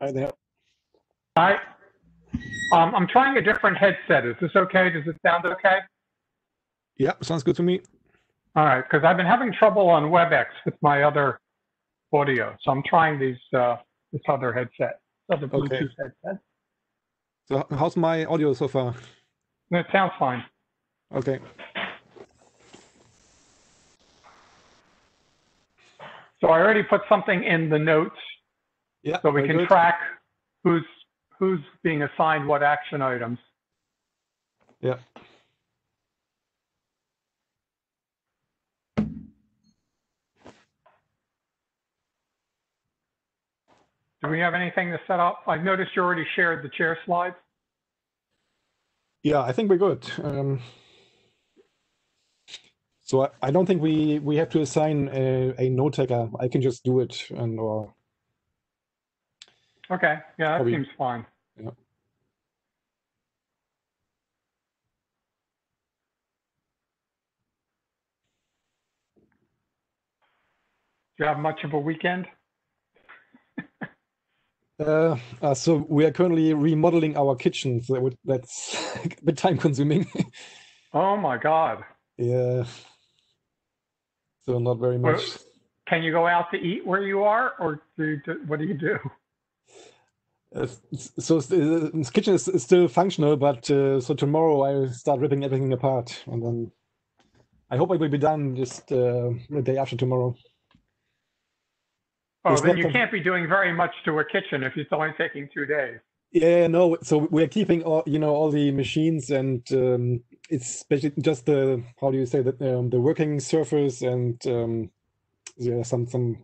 Hi there. Hi. Um, I'm trying a different headset. Is this okay? Does it sound okay? Yeah, sounds good to me. All right, because I've been having trouble on WebEx with my other audio, so I'm trying these uh, this other headset, other Bluetooth Okay. headset. So how's my audio so far? It sounds fine. Okay. So I already put something in the notes Yeah. so we can good. track who's who's being assigned what action items. Yeah. Do we have anything to set up? I noticed you already shared the chair slides. Yeah, I think we're good. Um, so I, I don't think we we have to assign a, a note taker. I can just do it and or Okay, yeah, that Probably- seems fine. Yeah. Do you have much of a weekend? uh, uh, so we are currently remodeling our kitchen. So that would, that's a bit time consuming. Oh my God. Yeah. So not very Well, much. Can you go out to eat where you are, or do do- what do you do? Uh, so uh, the kitchen is, is still functional, but uh, so tomorrow I will start ripping everything apart, and then I hope I will be done just uh, the day after tomorrow. Oh, It's then you can't be doing very much to a kitchen if it's only taking two days. Yeah, no. So we're keeping all, you know, all the machines, and um, it's basically just the how do you say that um, the working surface and um, yeah, some some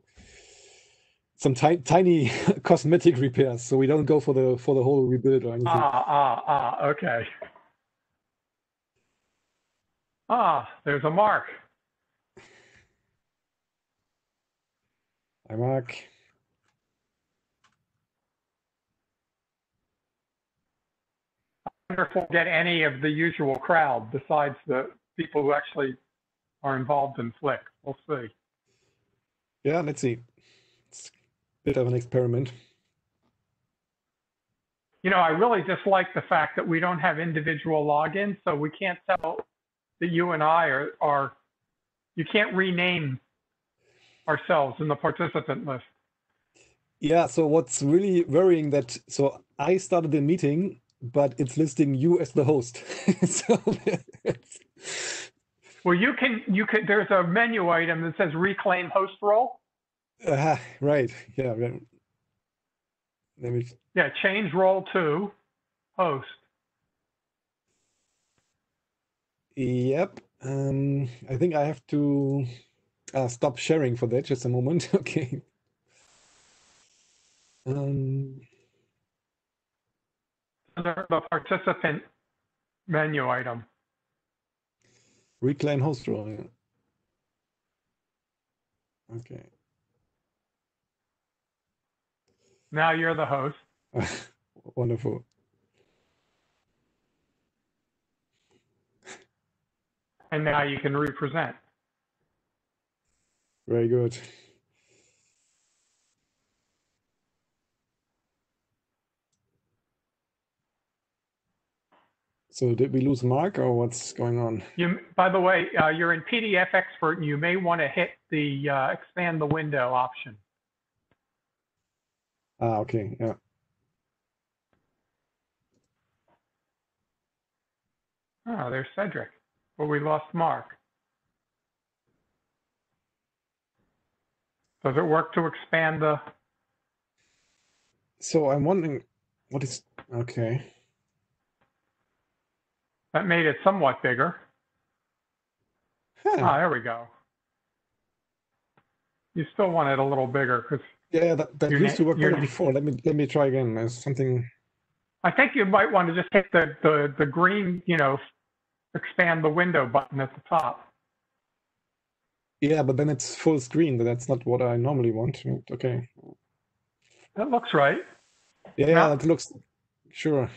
some ti tiny cosmetic repairs. So we don't go for the for the whole rebuild or anything. Ah, ah, ah, okay. Ah, there's a mark. Hi, Mark. I wonder if we'll get any of the usual crowd besides the people who actually are involved in FLIC. We'll see. Yeah, let's see. Bit of an experiment. You know, I really dislike the fact that we don't have individual logins, so we can't tell that you and I are, are you can't rename ourselves in the participant list. Yeah, so what's really worrying that so I started the meeting, but it's listing you as the host. So Well, you can, you can, there's a menu item that says reclaim host role. Ah, right. Yeah, right. Let me Yeah, change role to host. Yep. Um, I think I have to uh, stop sharing for that just a moment. Okay. Um, Under the participant menu item. reclaim host role. yeah. Okay. Now you're the host. Wonderful. and now you can represent. Very good. So did we lose Mark or what's going on? You, by the way, uh, you're in PDF expert, and you may want to hit the uh, expand the window option. Ah, okay. Yeah. Oh, there's Cedric. But we lost Mark. Does it work to expand the? So I'm wondering what is okay. That made it somewhat bigger. Huh. Ah, there we go. You still want it a little bigger because Yeah, that, that used to work better before. Let me let me try again. There's something. I think you might want to just hit the, the, the green, you know, expand the window button at the top. Yeah, but then it's full screen. That's not what I normally want. Okay. That looks right. Yeah, Yeah. that looks sure.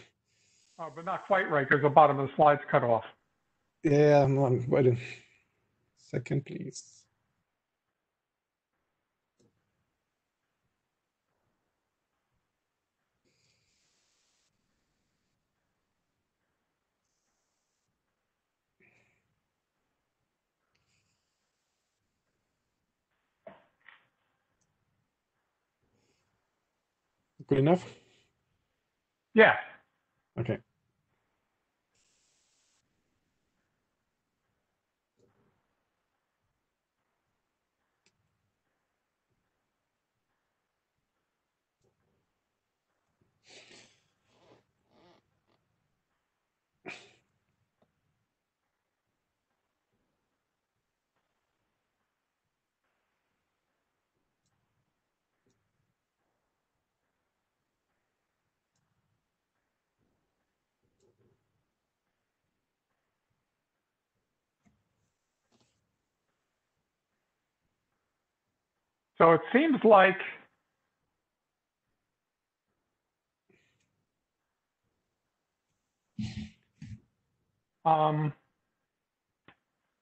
Oh, but not quite right because the bottom of the slide's cut off. Yeah, I'm- wait a second, please. Good enough? Yeah. Okay. So it seems like um,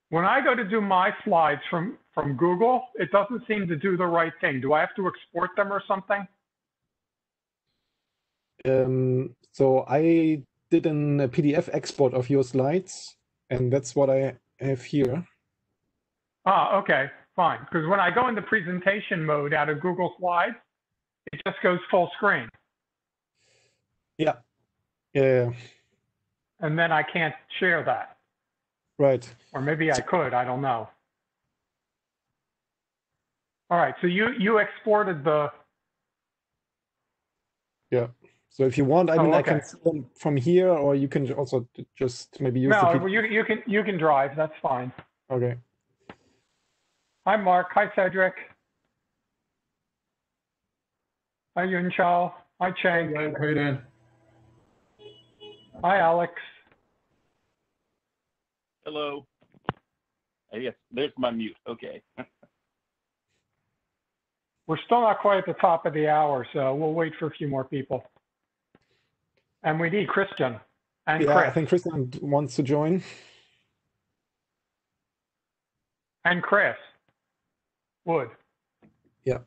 when I go to do my slides from, from Google, it doesn't seem to do the right thing. Do I have to export them or something? Um, so I did an, a PDF export of your slides, and that's what I have here. Ah, okay, fine. Because when I go into presentation mode out of Google Slides, it just goes full screen. Yeah. Yeah. And then I can't share that. Right. Or maybe I could, I don't know. All right, so you, you exported the, Yeah. So if you want, I Oh, mean, I oh, can see them from here, or you can also just maybe use the no, you, you can, you can drive, that's fine. Okay. Hi, Mark. Hi, Cedric. Hi, Yun Chao. Hi, Cheng. How you doing? Hi, Alex. Hello. I guess there's my mute. Okay. We're still not quite at the top of the hour, so we'll wait for a few more people. And we need Christian and Yeah, I think Christian wants to join. and Chris Wood. Yeah.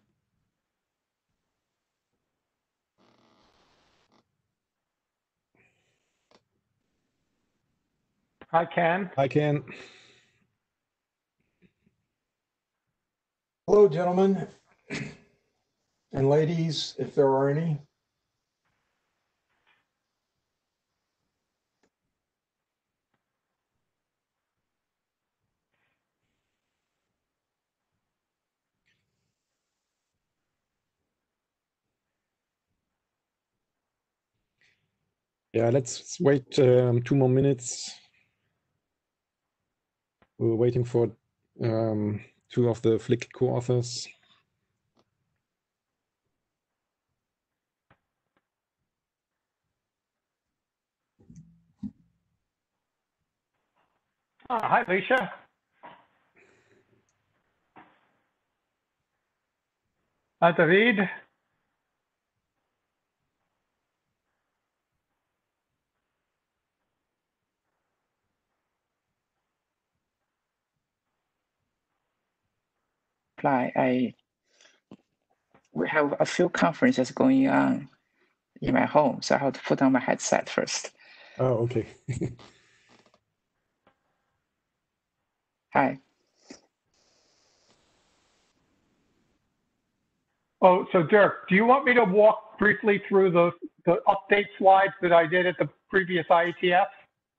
Hi, Ken. I can. Hello, gentlemen and ladies, if there are any. Yeah, let's wait um, two more minutes. We're waiting for um, two of the FLIC co-authors. Ah, hi, Alicia. Hi, David. Apply. I we have a few conferences going on in my home, so I have to put on my headset first. Oh, okay. Hi. Oh, so Dirk, do you want me to walk briefly through the, the update slides that I did at the previous IETF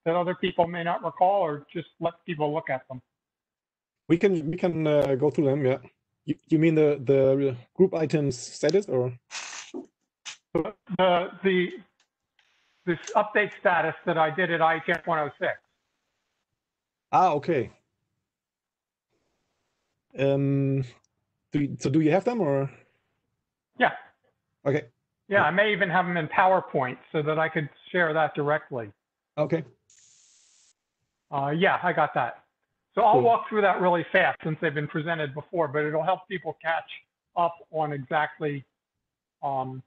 that other people may not recall, or just let people look at them? We can we can uh, go through them. Yeah. You, you mean the the group items status or? The, the, this update status that I did at IETF 106. Ah, okay. Um, do you, so do you have them or? Yeah, Okay. yeah, I may even have them in PowerPoint so that I could share that directly. Okay. Uh, yeah, I got that. So I'll walk through that really fast since they've been presented before, but it'll help people catch up on exactly um,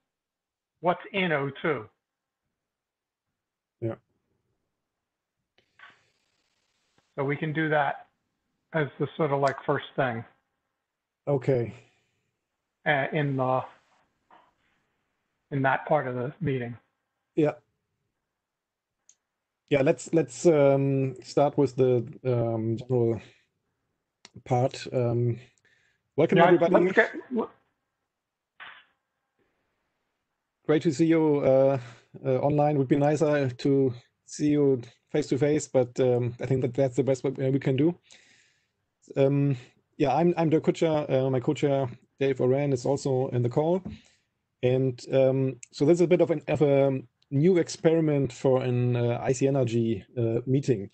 what's in O2. Yeah. So we can do that as the sort of like first thing Okay. uh, in the in that part of the meeting. Yeah. Yeah, let's let's um, start with the um, general part. Um, welcome Yeah, everybody. get. great to see you uh, uh, online. Would be nicer to see you face to face, but um, I think that that's the best we can do. Um, yeah, I'm I'm Dirk Kutscher. Uh, my co-chair Dave Oran is also in the call, and um, so this is a bit of, an, of a new experiment for an uh, ICNRG uh, meeting.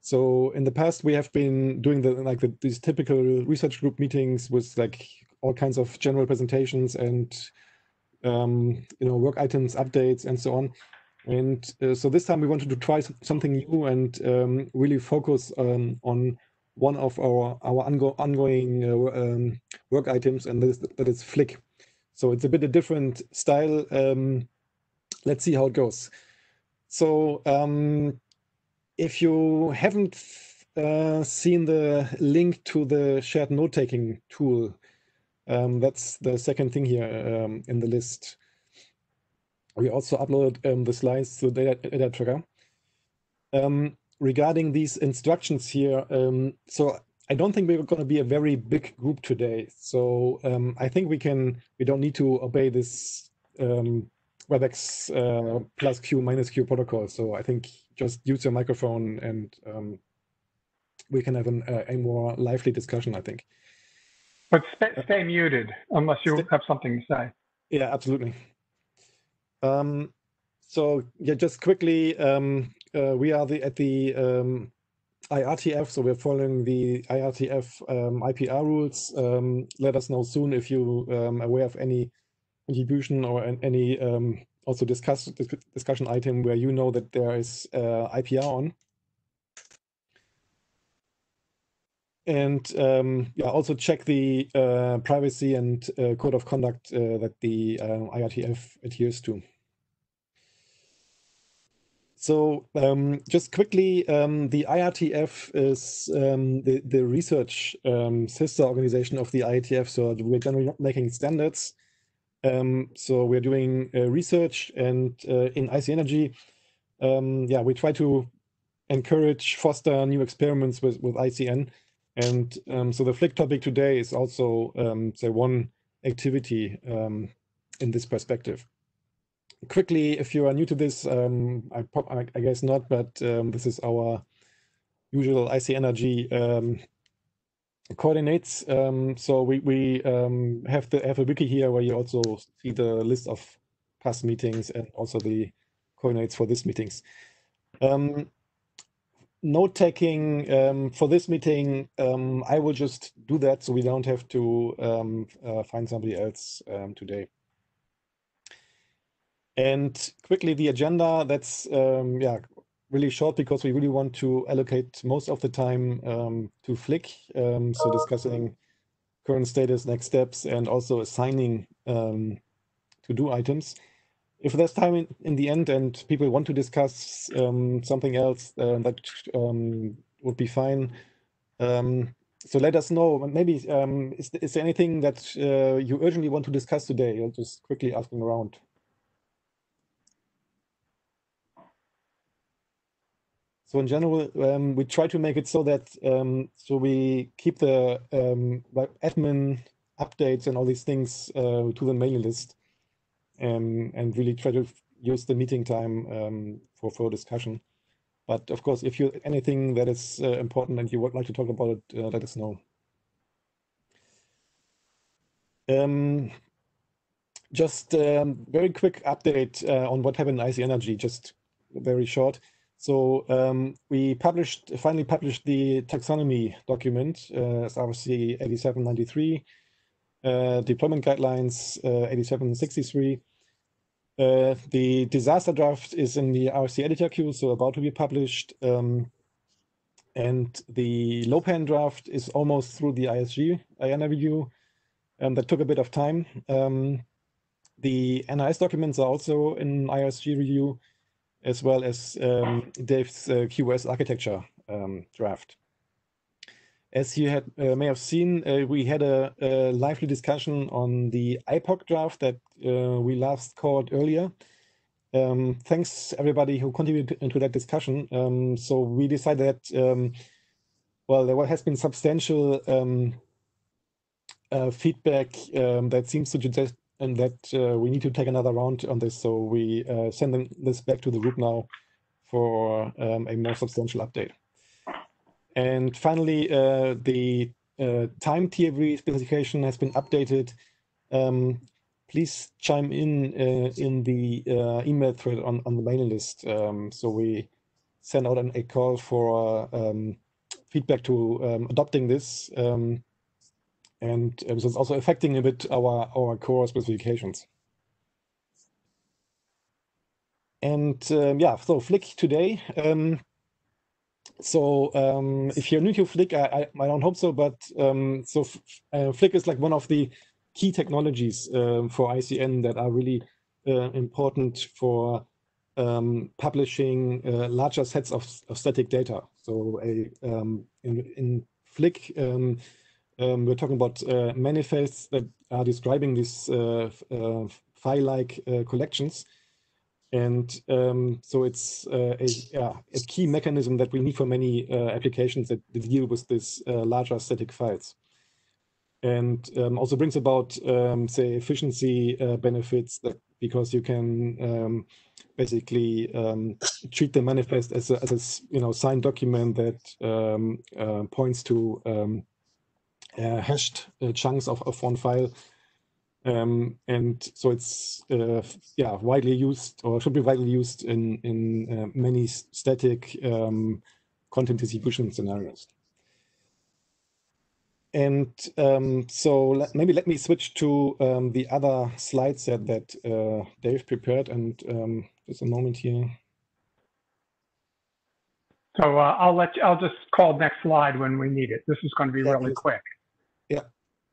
So in the past, we have been doing the like the, these typical research group meetings with like all kinds of general presentations and um, you know work items, updates, and so on. And uh, so this time we wanted to try something new and um, really focus um, on one of our our ongo ongoing uh, um, work items, and that is, that is FLIC. So it's a bit a different style. Um, let's see how it goes. So um, if you haven't uh, seen the link to the shared note-taking tool, um, that's the second thing here um, in the list. We also uploaded um, the slides to data, data. Um, regarding these instructions here, um, so I don't think we're going to be a very big group today. So um, I think we can, we don't need to obey this WebEx uh, plus Q minus Q protocol. So I think just use your microphone and um, we can have an, a, a, more lively discussion, I think. But stay, stay muted unless you have something to say. Yeah, absolutely. Um, so yeah, just quickly, um, uh, we are the, at the um, IRTF, so we're following the IRTF um, IPR rules. Um, let us know soon if you um, aware of any contribution or any um, also discuss discussion item where you know that there is uh, IPR on. And um, yeah, also check the uh, privacy and uh, code of conduct uh, that the um, IRTF adheres to. So um, just quickly, um, the IRTF is um, the, the research um, sister organization of the IETF. So we're generally making standards um, so we're doing uh, research and uh, in ICNRG, um, yeah, we try to encourage, foster new experiments with, with ICN. And um, so the FLIC topic today is also, um, say, one activity um, in this perspective. Quickly, if you are new to this, um, I, I, guess not, but this is our usual ICNRG coordinates. Um, so we, we um, have the have a wiki here where you also see the list of past meetings and also the coordinates for these meetings. Um, note taking um, for this meeting, um, I will just do that so we don't have to um, uh, find somebody else today. And quickly the agenda, that's yeah, really short because we really want to allocate most of the time um, to FLIC. Um, so discussing current status, next steps, and also assigning um, to-do items. If there's time in, in, the end and people want to discuss um, something else, uh, that um, would be fine. So let us know. Maybe is, is there anything that uh, you urgently want to discuss today? I'll just quickly asking around. So in general, um, we try to make it so that um, so we keep the um, admin updates and all these things uh, to the mailing list, um, and really try to use the meeting time um, for for discussion. But of course, if you anything that is uh, important and you would like to talk about it, uh, let us know. Um, just very quick update uh, on what happened in ICNRG, just very short. So um, we published, finally published the taxonomy document, uh, RFC 8793, uh, deployment guidelines uh, 8763. Uh, the disaster draft is in the RFC editor queue, so about to be published. Um, and the LoWPAN draft is almost through the ISG IANA review. and that took a bit of time. Um, the NIS documents are also in ISG review as well as um, Dave's uh, QoS architecture um, draft. As you had, uh, may have seen, uh, we had a, a, lively discussion on the IPOC draft that uh, we last called earlier. Um, thanks everybody who contributed into that discussion. Um, so we decided that, um, well, there has been substantial um, uh, feedback that seems to suggest, and that uh, we need to take another round on this. So we uh, send this back to the group now for um, a more substantial update. And finally, uh, the uh, time TLV specification has been updated. Um, please chime in uh, in the uh, email thread on, on the mailing list. Um, so we send out an, a call for um, feedback to um, adopting this. Um, and um, so it's also affecting a bit our, our core specifications. And um, yeah, so FLIC today. Um, so um, if you're new to FLIC, I, I, I don't hope so, but um, so uh, FLIC is like one of the key technologies um, for ICN that are really uh, important for um, publishing uh, larger sets of, of, static data. So a, um, in, in FLIC, um, we're talking about uh, manifests that are describing these uh, uh, file-like collections. And um, so it's uh, a, a, key mechanism that we need for many uh, applications that deal with these uh, larger static files. And um, also brings about, um, say, efficiency benefits that because you can um, basically um, treat the manifest as a, as a you know signed document that points to uh, hashed uh, chunks of, of one file. Um, and so it's uh, yeah widely used or should be widely used in in uh, many static um, content distribution scenarios. And um, so let, maybe let me switch to um, the other slide set that uh, Dave prepared. And um, just a moment here. So uh, I'll let you, I'll just call next slide when we need it. This is going to be yeah, really quick.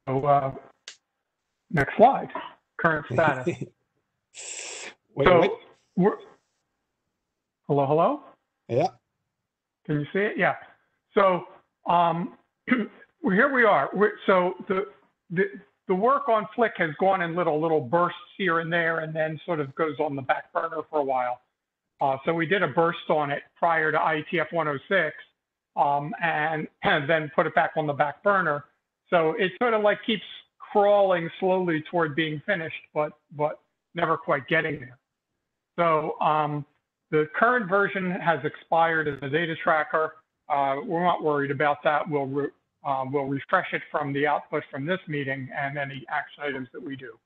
Uh, next slide, current status. wait, so wait. We're, hello, hello? Yeah. Can you see it? Yeah. So um, here we are. We're, so the, the, the work on FLIC has gone in little little bursts here and there, and then sort of goes on the back burner for a while. Uh, so we did a burst on it prior to IETF 106, um, and, and then put it back on the back burner. So it sort of like keeps crawling slowly toward being finished, but but never quite getting there. So um, the current version has expired as a data tracker. Uh, we're not worried about that. We'll re uh, we'll refresh it from the output from this meeting and any action items that we do.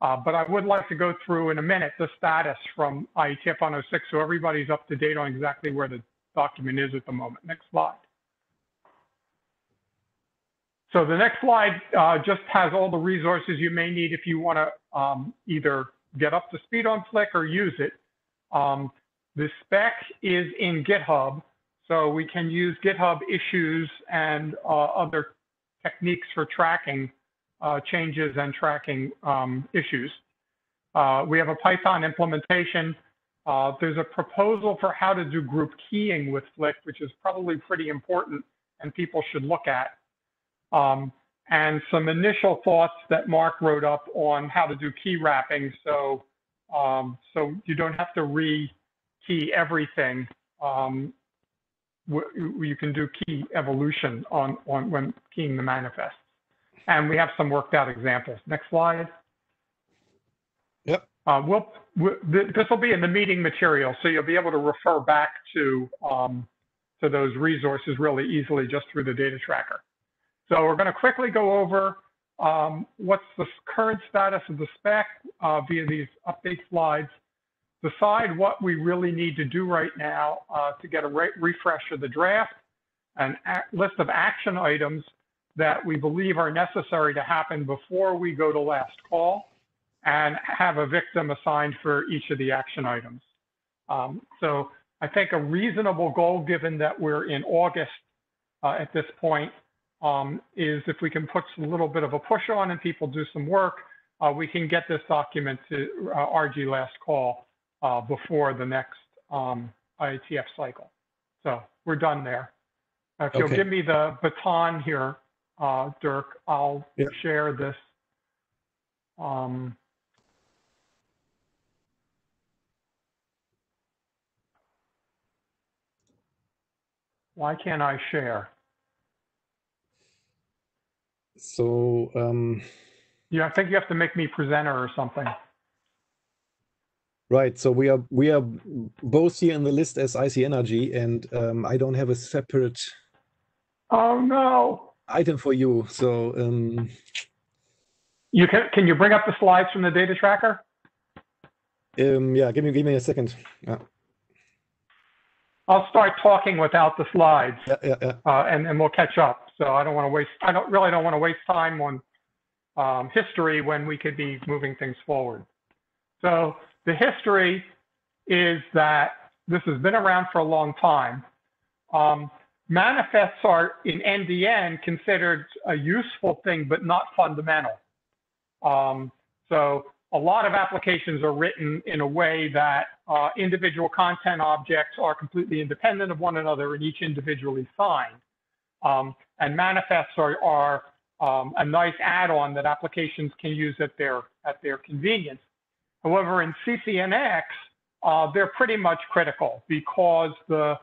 Uh, but I would like to go through in a minute the status from IETF 106 so everybody's up to date on exactly where the document is at the moment. Next slide. So the next slide uh, just has all the resources you may need if you want to um, either get up to speed on FLIC or use it. Um, the spec is in GitHub, so we can use GitHub issues and uh, other techniques for tracking uh, changes and tracking um, issues. Uh, we have a Python implementation. Uh, there's a proposal for how to do group keying with FLIC, which is probably pretty important and people should look at um, and some initial thoughts that Mark wrote up on how to do key wrapping. So, um, so you don't have to re-key everything. Um, you can do key evolution on, on when keying the manifest. And we have some worked out examples. Next slide. Yep. Uh, we'll, we'll, this will be in the meeting material, so you'll be able to refer back to um, to those resources really easily just through the data tracker. So we're going to quickly go over um, what's the current status of the spec uh, via these update slides, decide what we really need to do right now uh, to get a re refresh of the draft, an list of action items that we believe are necessary to happen before we go to last call, and have a victim assigned for each of the action items. Um, so I think a reasonable goal, given that we're in August uh, at this point, um, is if we can put a little bit of a push on and people do some work, uh, we can get this document to uh, RG last call uh, before the next um, IETF cycle. So we're done there. If you'll give me the baton here, uh, Dirk, I'll Yeah. share this. Um, why can't I share? So um, Yeah, I think you have to make me presenter or something. Right. So we are we are both here in the list as ICNRG, and um, I don't have a separate Oh, no. item for you. So um, You can, can you bring up the slides from the data tracker? um, yeah, give me give me a second. Yeah, I'll start talking without the slides. yeah, yeah. yeah. uh, and, and we'll catch up. So I don't want to waste, I don't really don't want to waste time on um, history when we could be moving things forward. So the history is that this has been around for a long time. Um, manifests are in NDN considered a useful thing, but not fundamental. Um, so a lot of applications are written in a way that uh, individual content objects are completely independent of one another and each individually signed. Um, and manifests are, are um, a nice add-on that applications can use at their, at their convenience. However, in CCNX, uh, they're pretty much critical because the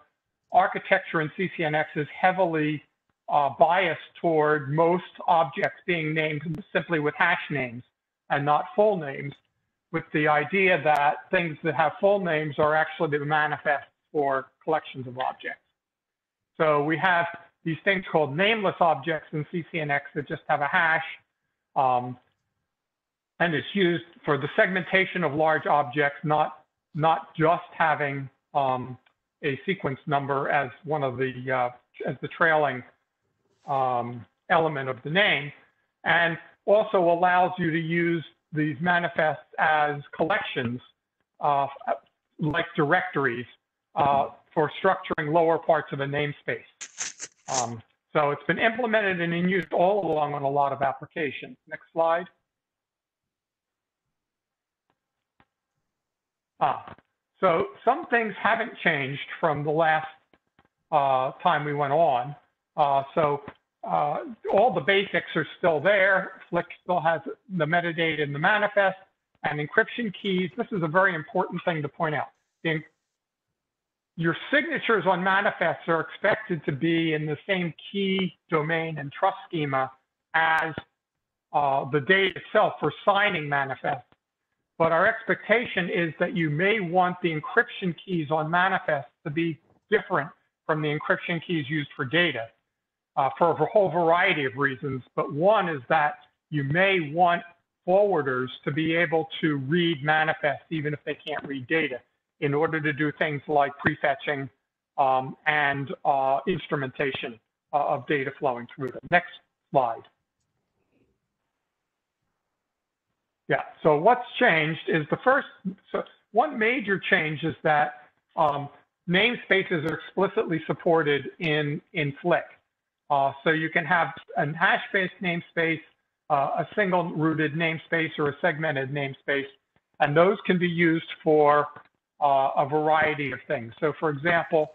architecture in CCNX is heavily uh, biased toward most objects being named simply with hash names and not full names, with the idea that things that have full names are actually the manifests for collections of objects. So we have these things called nameless objects in CCNX that just have a hash. Um, and it's used for the segmentation of large objects, not, not just having um, a sequence number as one of the, uh, as the trailing um, element of the name. And also allows you to use these manifests as collections, uh, like directories, uh, for structuring lower parts of a namespace. Um, so it's been implemented and in use all along on a lot of applications. Next slide. Ah, so some things haven't changed from the last uh, time we went on. Uh, so uh, all the basics are still there. FLIC still has the metadata in the manifest and encryption keys. This is a very important thing to point out. The, your signatures on manifests are expected to be in the same key, domain, and trust schema as uh, the data itself for signing manifests. But our expectation is that you may want the encryption keys on manifests to be different from the encryption keys used for data uh, for a whole variety of reasons. But one is that you may want forwarders to be able to read manifests even if they can't read data in order to do things like prefetching um, and uh, instrumentation uh, of data flowing through them. Next slide. Yeah, so what's changed is the first, so one major change is that um, namespaces are explicitly supported in, in FLIC. Uh, so you can have a hash-based namespace, uh, a single rooted namespace, or a segmented namespace, and those can be used for a variety of things. So for example,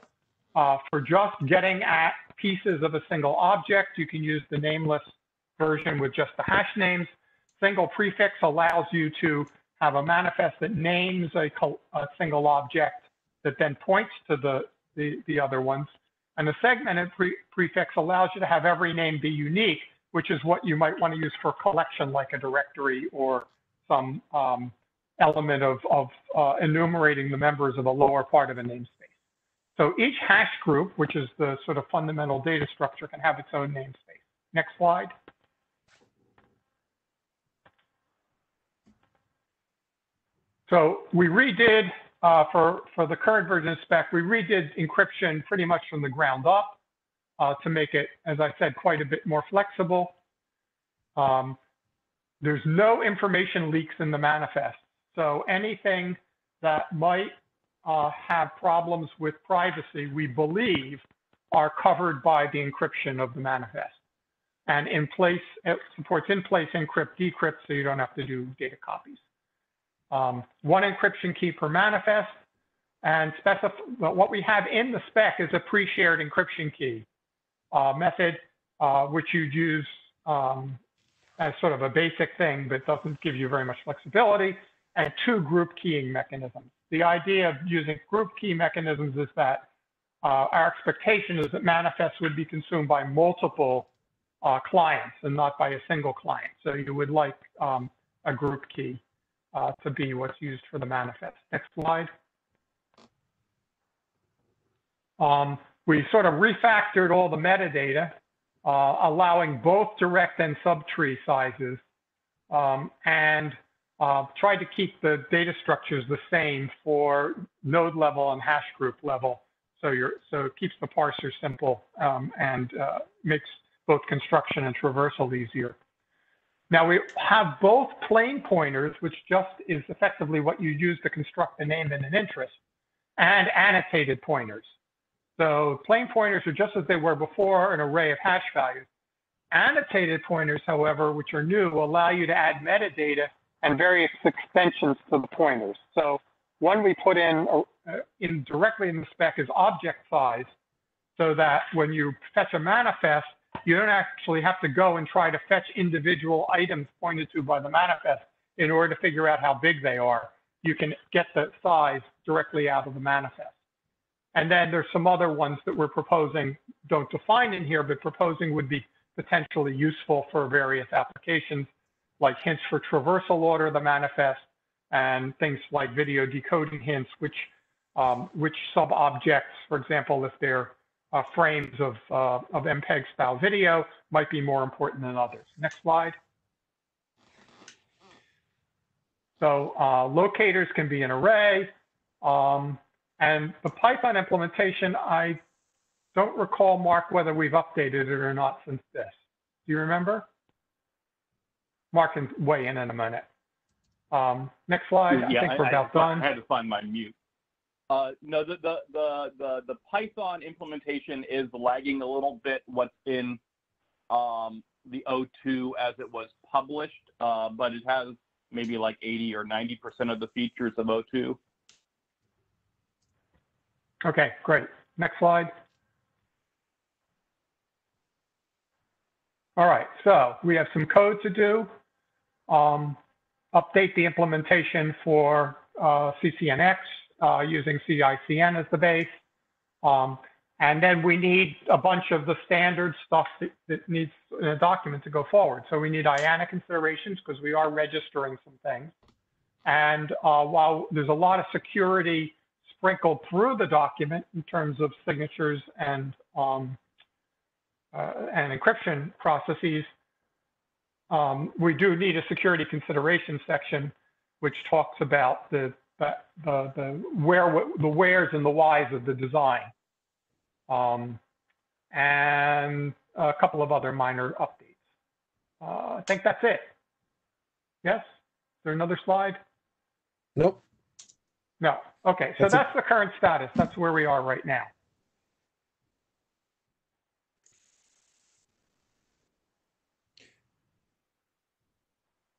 uh, for just getting at pieces of a single object, you can use the nameless version with just the hash names. Single prefix allows you to have a manifest that names a, a single object that then points to the, the, the other ones. And the segmented pre prefix allows you to have every name be unique, which is what you might want to use for collection like a directory or some um, element of, of uh, enumerating the members of a lower part of a namespace. So each hash group, which is the sort of fundamental data structure, can have its own namespace. Next slide. So we redid uh, for, for the current version of spec, we redid encryption pretty much from the ground up uh, to make it, as I said, quite a bit more flexible. Um, there's no information leaks in the manifest. So anything that might uh, have problems with privacy, we believe, are covered by the encryption of the manifest. And in place, it supports in place encrypt, decrypt, so you don't have to do data copies um, one encryption key per manifest, and what we have in the spec is a pre-shared encryption key uh, method, uh, which you'd use um, as sort of a basic thing, but doesn't give you very much flexibility, and two group keying mechanisms. The idea of using group key mechanisms is that uh, our expectation is that manifests would be consumed by multiple uh, clients and not by a single client. So you would like um, a group key uh, to be what's used for the manifest. Next slide. Um, we sort of refactored all the metadata, uh, allowing both direct and subtree sizes, um, and uh, tried to keep the data structures the same for node level and hash group level. So, so it keeps the parser simple um, and uh, makes both construction and traversal easier. Now we have both plain pointers, which just is effectively what you use to construct a name and an interest, and annotated pointers. So plain pointers are just as they were before, an array of hash values. Annotated pointers, however, which are new, allow you to add metadata and various extensions to the pointers. So one we put in, uh, in directly in the spec is object size, so that when you fetch a manifest, you don't actually have to go and try to fetch individual items pointed to by the manifest in order to figure out how big they are. You can get the size directly out of the manifest. And then there's some other ones that we're proposing, don't define in here, but proposing would be potentially useful for various applications, like hints for traversal order of the manifest, and things like video decoding hints, which um, which sub-objects, for example, if they're uh, frames of, uh, of MPEG style video might be more important than others. Next slide. So uh, locators can be an array. Um, and the Python implementation, I don't recall, Mark, whether we've updated it or not since this. Do you remember? Mark can weigh in in a minute. Um, next slide. Yeah, I think we're I, about I, done. I had to find my mute. Uh, no, the, the, the, the, the Python implementation is lagging a little bit what's in um, the O2 as it was published, uh, but it has maybe like 80 or 90% of the features of O2. Okay, great. Next slide. All right, so we have some code to do. Um, update the implementation for uh, CCNX uh, using CICN as the base. Um, and then we need a bunch of the standard stuff that, that, needs in a document to go forward. So we need IANA considerations because we are registering some things. And uh, while there's a lot of security sprinkled through the document in terms of signatures and um, uh, and encryption processes, um, we do need a security consideration section, which talks about the the the, the where the wheres and the whys of the design, um, and a couple of other minor updates. Uh, I think that's it. Yes. Is there another slide? Nope. No. Okay. So That's that's, the current status. That's where we are right now.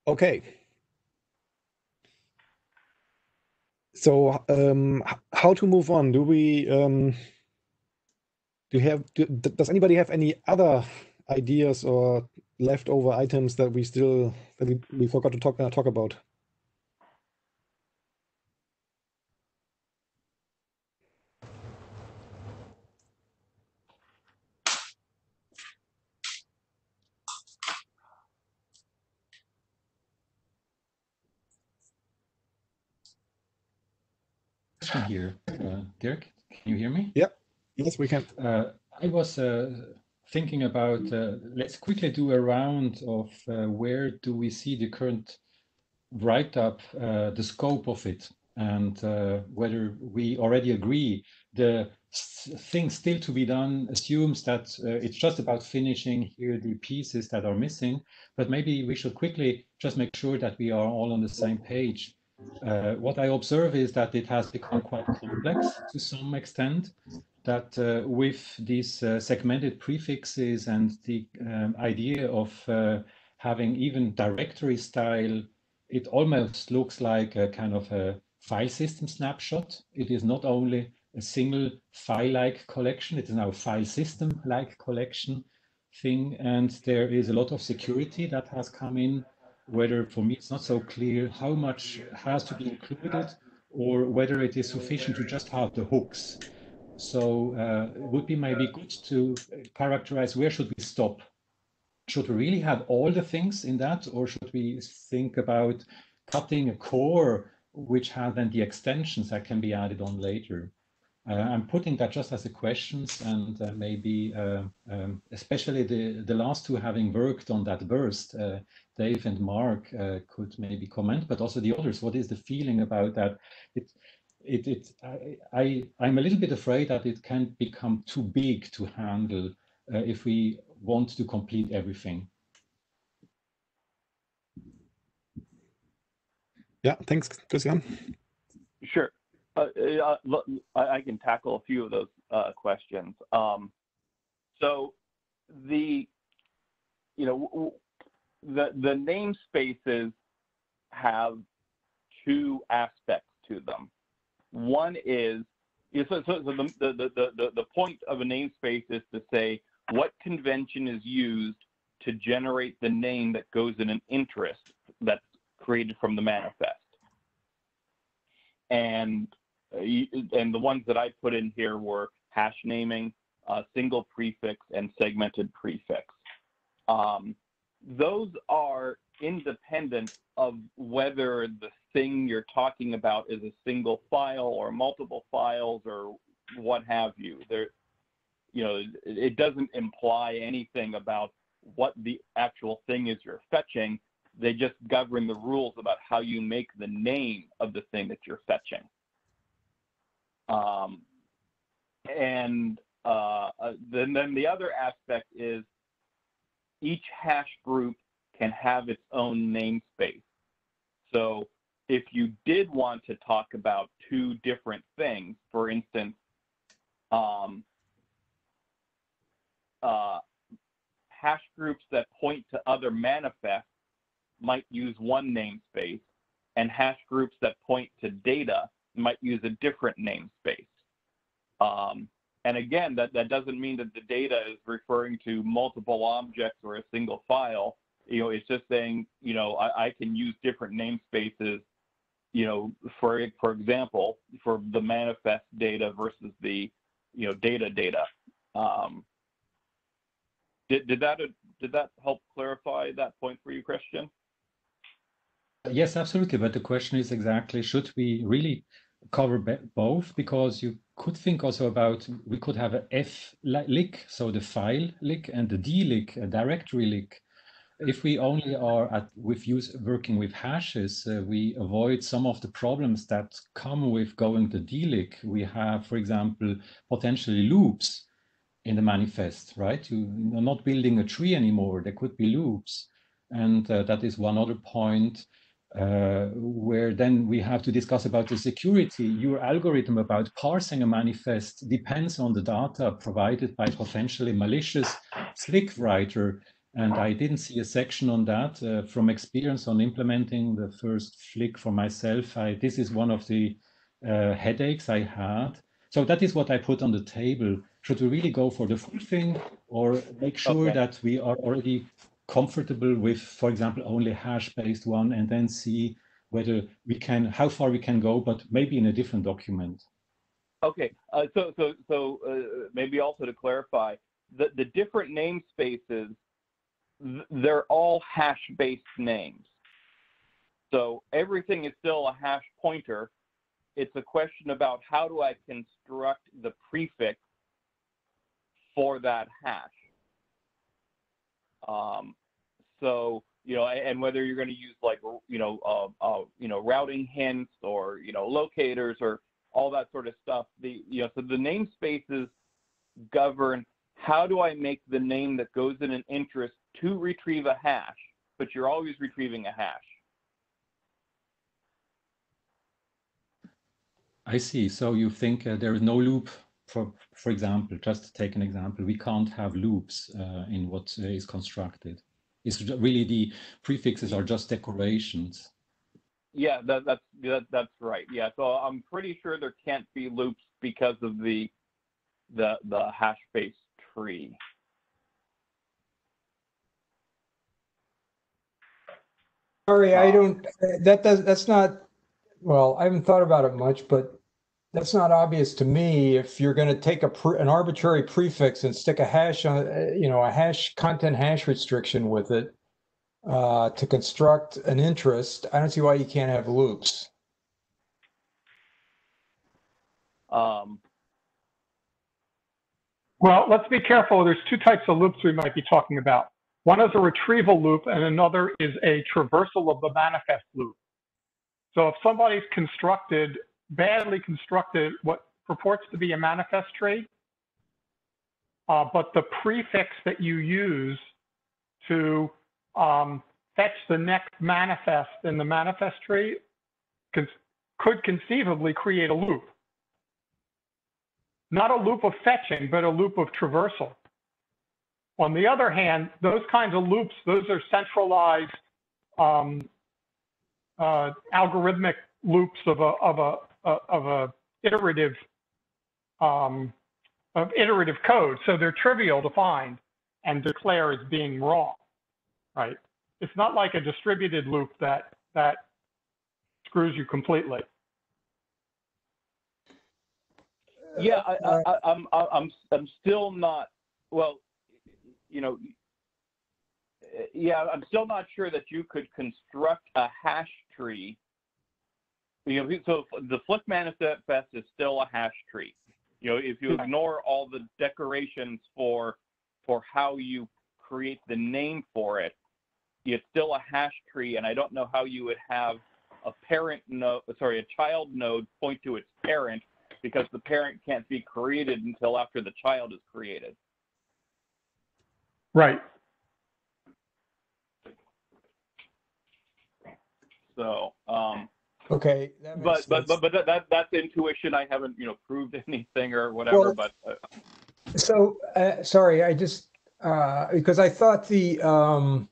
Okay. So, um, how to move on? Do we um, do have do, does anybody have any other ideas or leftover items that we still that we, we forgot to talk uh, talk about? Question here. Uh, Dirk, can you hear me? Yep. Yes, we can. Uh, I was uh, thinking about, uh, let's quickly do a round of uh, where do we see the current write-up, uh, the scope of it, and uh, whether we already agree the thing still to be done assumes that uh, it's just about finishing here the pieces that are missing, but maybe we should quickly just make sure that we are all on the same page. Uh, what I observe is that it has become quite complex to some extent, that uh, with these uh, segmented prefixes and the um, idea of uh, having even directory style, it almost looks like a kind of a file system snapshot. It is not only a single file-like collection, it is now a file system-like collection thing. And there is a lot of security that has come in whether for me it's not so clear how much has to be included or whether it is sufficient to just have the hooks. So uh, it would be maybe good to characterize where should we stop should we really have all the things in that, or should we think about cutting a core which has then the extensions that can be added on later? Uh, I'm putting that just as a questions and uh, maybe uh, um, especially the, the last two having worked on that burst, Dave and Marc could maybe comment, but also the others, what is the feeling about that? It, it, it, I, I, I'm a little bit afraid that it can become too big to handle uh, if we want to complete everything. Yeah, thanks, Christian. Sure. Uh, uh, look, I, I can tackle a few of those uh, questions. Um, so the, you know, the the namespaces have two aspects to them. One is, so, the, point of a namespace is to say what convention is used to generate the name that goes in an interest that's created from the manifest. And uh, and the ones that I put in here were hash naming, uh, single prefix, and segmented prefix. Um, those are independent of whether the thing you're talking about is a single file or multiple files or what have you. There, you know, it doesn't imply anything about what the actual thing is you're fetching. They just govern the rules about how you make the name of the thing that you're fetching. Um, and uh, uh, then, then the other aspect is each hash group can have its own namespace. So if you did want to talk about two different things, for instance, um, uh, hash groups that point to other manifests might use one namespace, and hash groups that point to data might use a different namespace. Um, and again, that, that doesn't mean that the data is referring to multiple objects or a single file. You know, it's just saying, you know, I, I can use different namespaces, you know, for for example, for the manifest data versus the, you know, data data. Um, did, did that did that help clarify that point for you, Christian? Yes, absolutely. But the question is exactly, should we really cover both because you could think also about we could have a F lick, so the file lick, and the D lick, a directory lick. If we only are at with use working with hashes, uh, we avoid some of the problems that come with going the D lick. We have, for example, potentially loops in the manifest, right? You, are not building a tree anymore. There could be loops, and uh, that is one other point uh, where then we have to discuss about the security. Your algorithm about parsing a manifest depends on the data provided by potentially malicious FLIC writer. And I didn't see a section on that uh, from experience on implementing the first FLIC for myself. I, this is one of the uh, headaches I had. So that is what I put on the table. Should we really go for the full thing or make sure okay. that we are already comfortable with, for example, only hash-based one, and then see whether we can, how far we can go, but maybe in a different document. Okay, uh, so so so uh, maybe also to clarify, the the different namespaces, th they're all hash-based names. So everything is still a hash pointer. It's a question about how do I construct the prefix for that hash. Um, so you know, and whether you're going to use like you know, uh, uh, you know, routing hints or you know, locators or all that sort of stuff. The you know, so the namespaces govern how do I make the name that goes in an interest to retrieve a hash, but you're always retrieving a hash. I see. So you think uh, there is no loop for for example, just to take an example, we can't have loops uh, in what uh, is constructed. It's really the prefixes are just decorations. Yeah, that, that's that, that's right. Yeah, so I'm pretty sure there can't be loops because of the the the hash-based tree. Sorry, I don't. That does. That's not. Well, I haven't thought about it much, but That's not obvious to me. If you're going to take a pre, an arbitrary prefix and stick a hash on, uh, you know, a hash content hash restriction with it uh, to construct an interest, I don't see why you can't have loops. Um, Well, let's be careful. There's two types of loops we might be talking about. One is a retrieval loop and another is a traversal of the manifest loop. So if somebody's constructed, badly constructed what purports to be a manifest tree, uh, but the prefix that you use to um, fetch the next manifest in the manifest tree con- could conceivably create a loop. Not a loop of fetching, but a loop of traversal. On the other hand, those kinds of loops, those are centralized um, uh, algorithmic loops of a of a of a iterative um, of iterative code. So they're trivial to find and declare as being wrong, right? It's not like a distributed loop that that screws you completely. yeah, I, I, I, I'm, I'm, I'm still not, well, you know, yeah, I'm still not sure that you could construct a hash tree. You know, so the FLIC manifest is still a hash tree. You know, if you ignore all the decorations for, for how you create the name for it, it's still a hash tree, and I don't know how you would have a parent node, sorry, a child node point to its parent because the parent can't be created until after the child is created. Right. So, um, Okay. that but but but but that, that that's intuition. I haven't you know proved anything or whatever. Well- but uh, So, uh, sorry, I just, uh, because I thought the, um,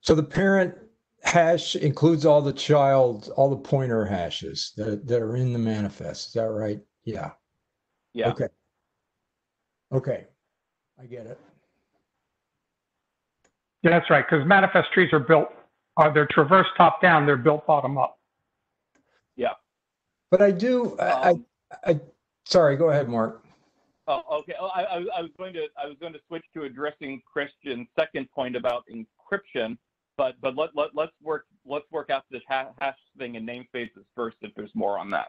so the parent hash includes all the child, all the pointer hashes that, that are in the manifest. Is that right? Yeah. yeah, Okay. Okay. I get it. Yeah, that's right. Because manifest trees are built, uh, they're traverse top down, they're built bottom up. But I do, I, um, I, I, sorry, go ahead, Marc. oh, okay. Oh, I, I I was going to I was going to switch to addressing Christian's second point about encryption. But but let let let's work let's work out this ha- hash thing in namespaces first. If there's more on that.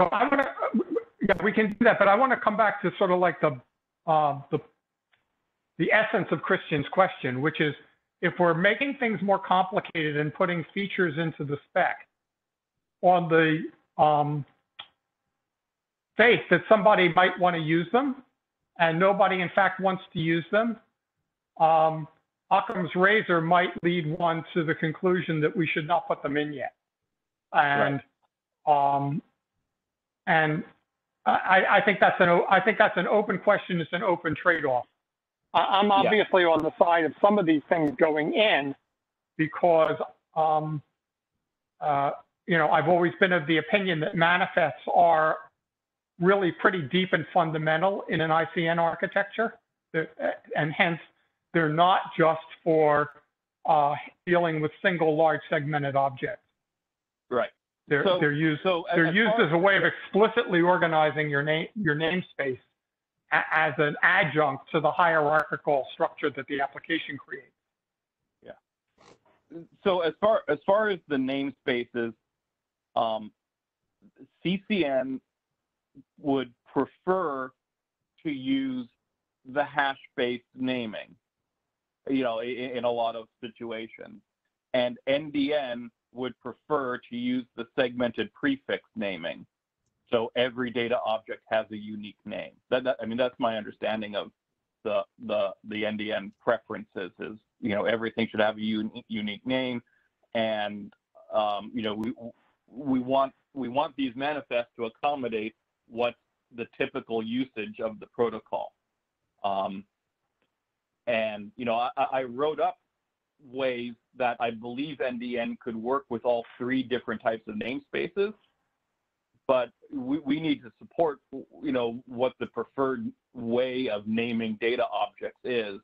So I want to, yeah, we can do that, but I want to come back to sort of like the, uh, the, the essence of Christian's question, which is if we're making things more complicated and putting features into the spec on the um, faith that somebody might want to use them and nobody in fact wants to use them, um, Occam's razor might lead one to the conclusion that we should not put them in yet. And um, and I, I think that's an, I think that's an open question. It's an open trade-off. I'm Yeah. obviously on the side of some of these things going in because, um, uh, you know, I've always been of the opinion that manifests are really pretty deep and fundamental in an ICN architecture. And hence, they're not just for uh, dealing with single large segmented objects. Right. They're, So- they're used So they're as used as a way of explicitly organizing your name your namespace as an adjunct to the hierarchical structure that the application creates. Yeah. So as far as far as the namespaces, um, CCN would prefer to use the hash-based naming, you know, in, in a lot of situations, and NDN would prefer to use the segmented prefix naming. So every data object has a unique name. That, that I mean, that's my understanding of the the the NDN preferences. Is you know everything should have a un- unique name, and um, you know we we want we want these manifests to accommodate what's the typical usage of the protocol. Um, and you know I, I wrote up ways that I believe NDN could work with all three different types of namespaces but we, we need to support you know what the preferred way of naming data objects is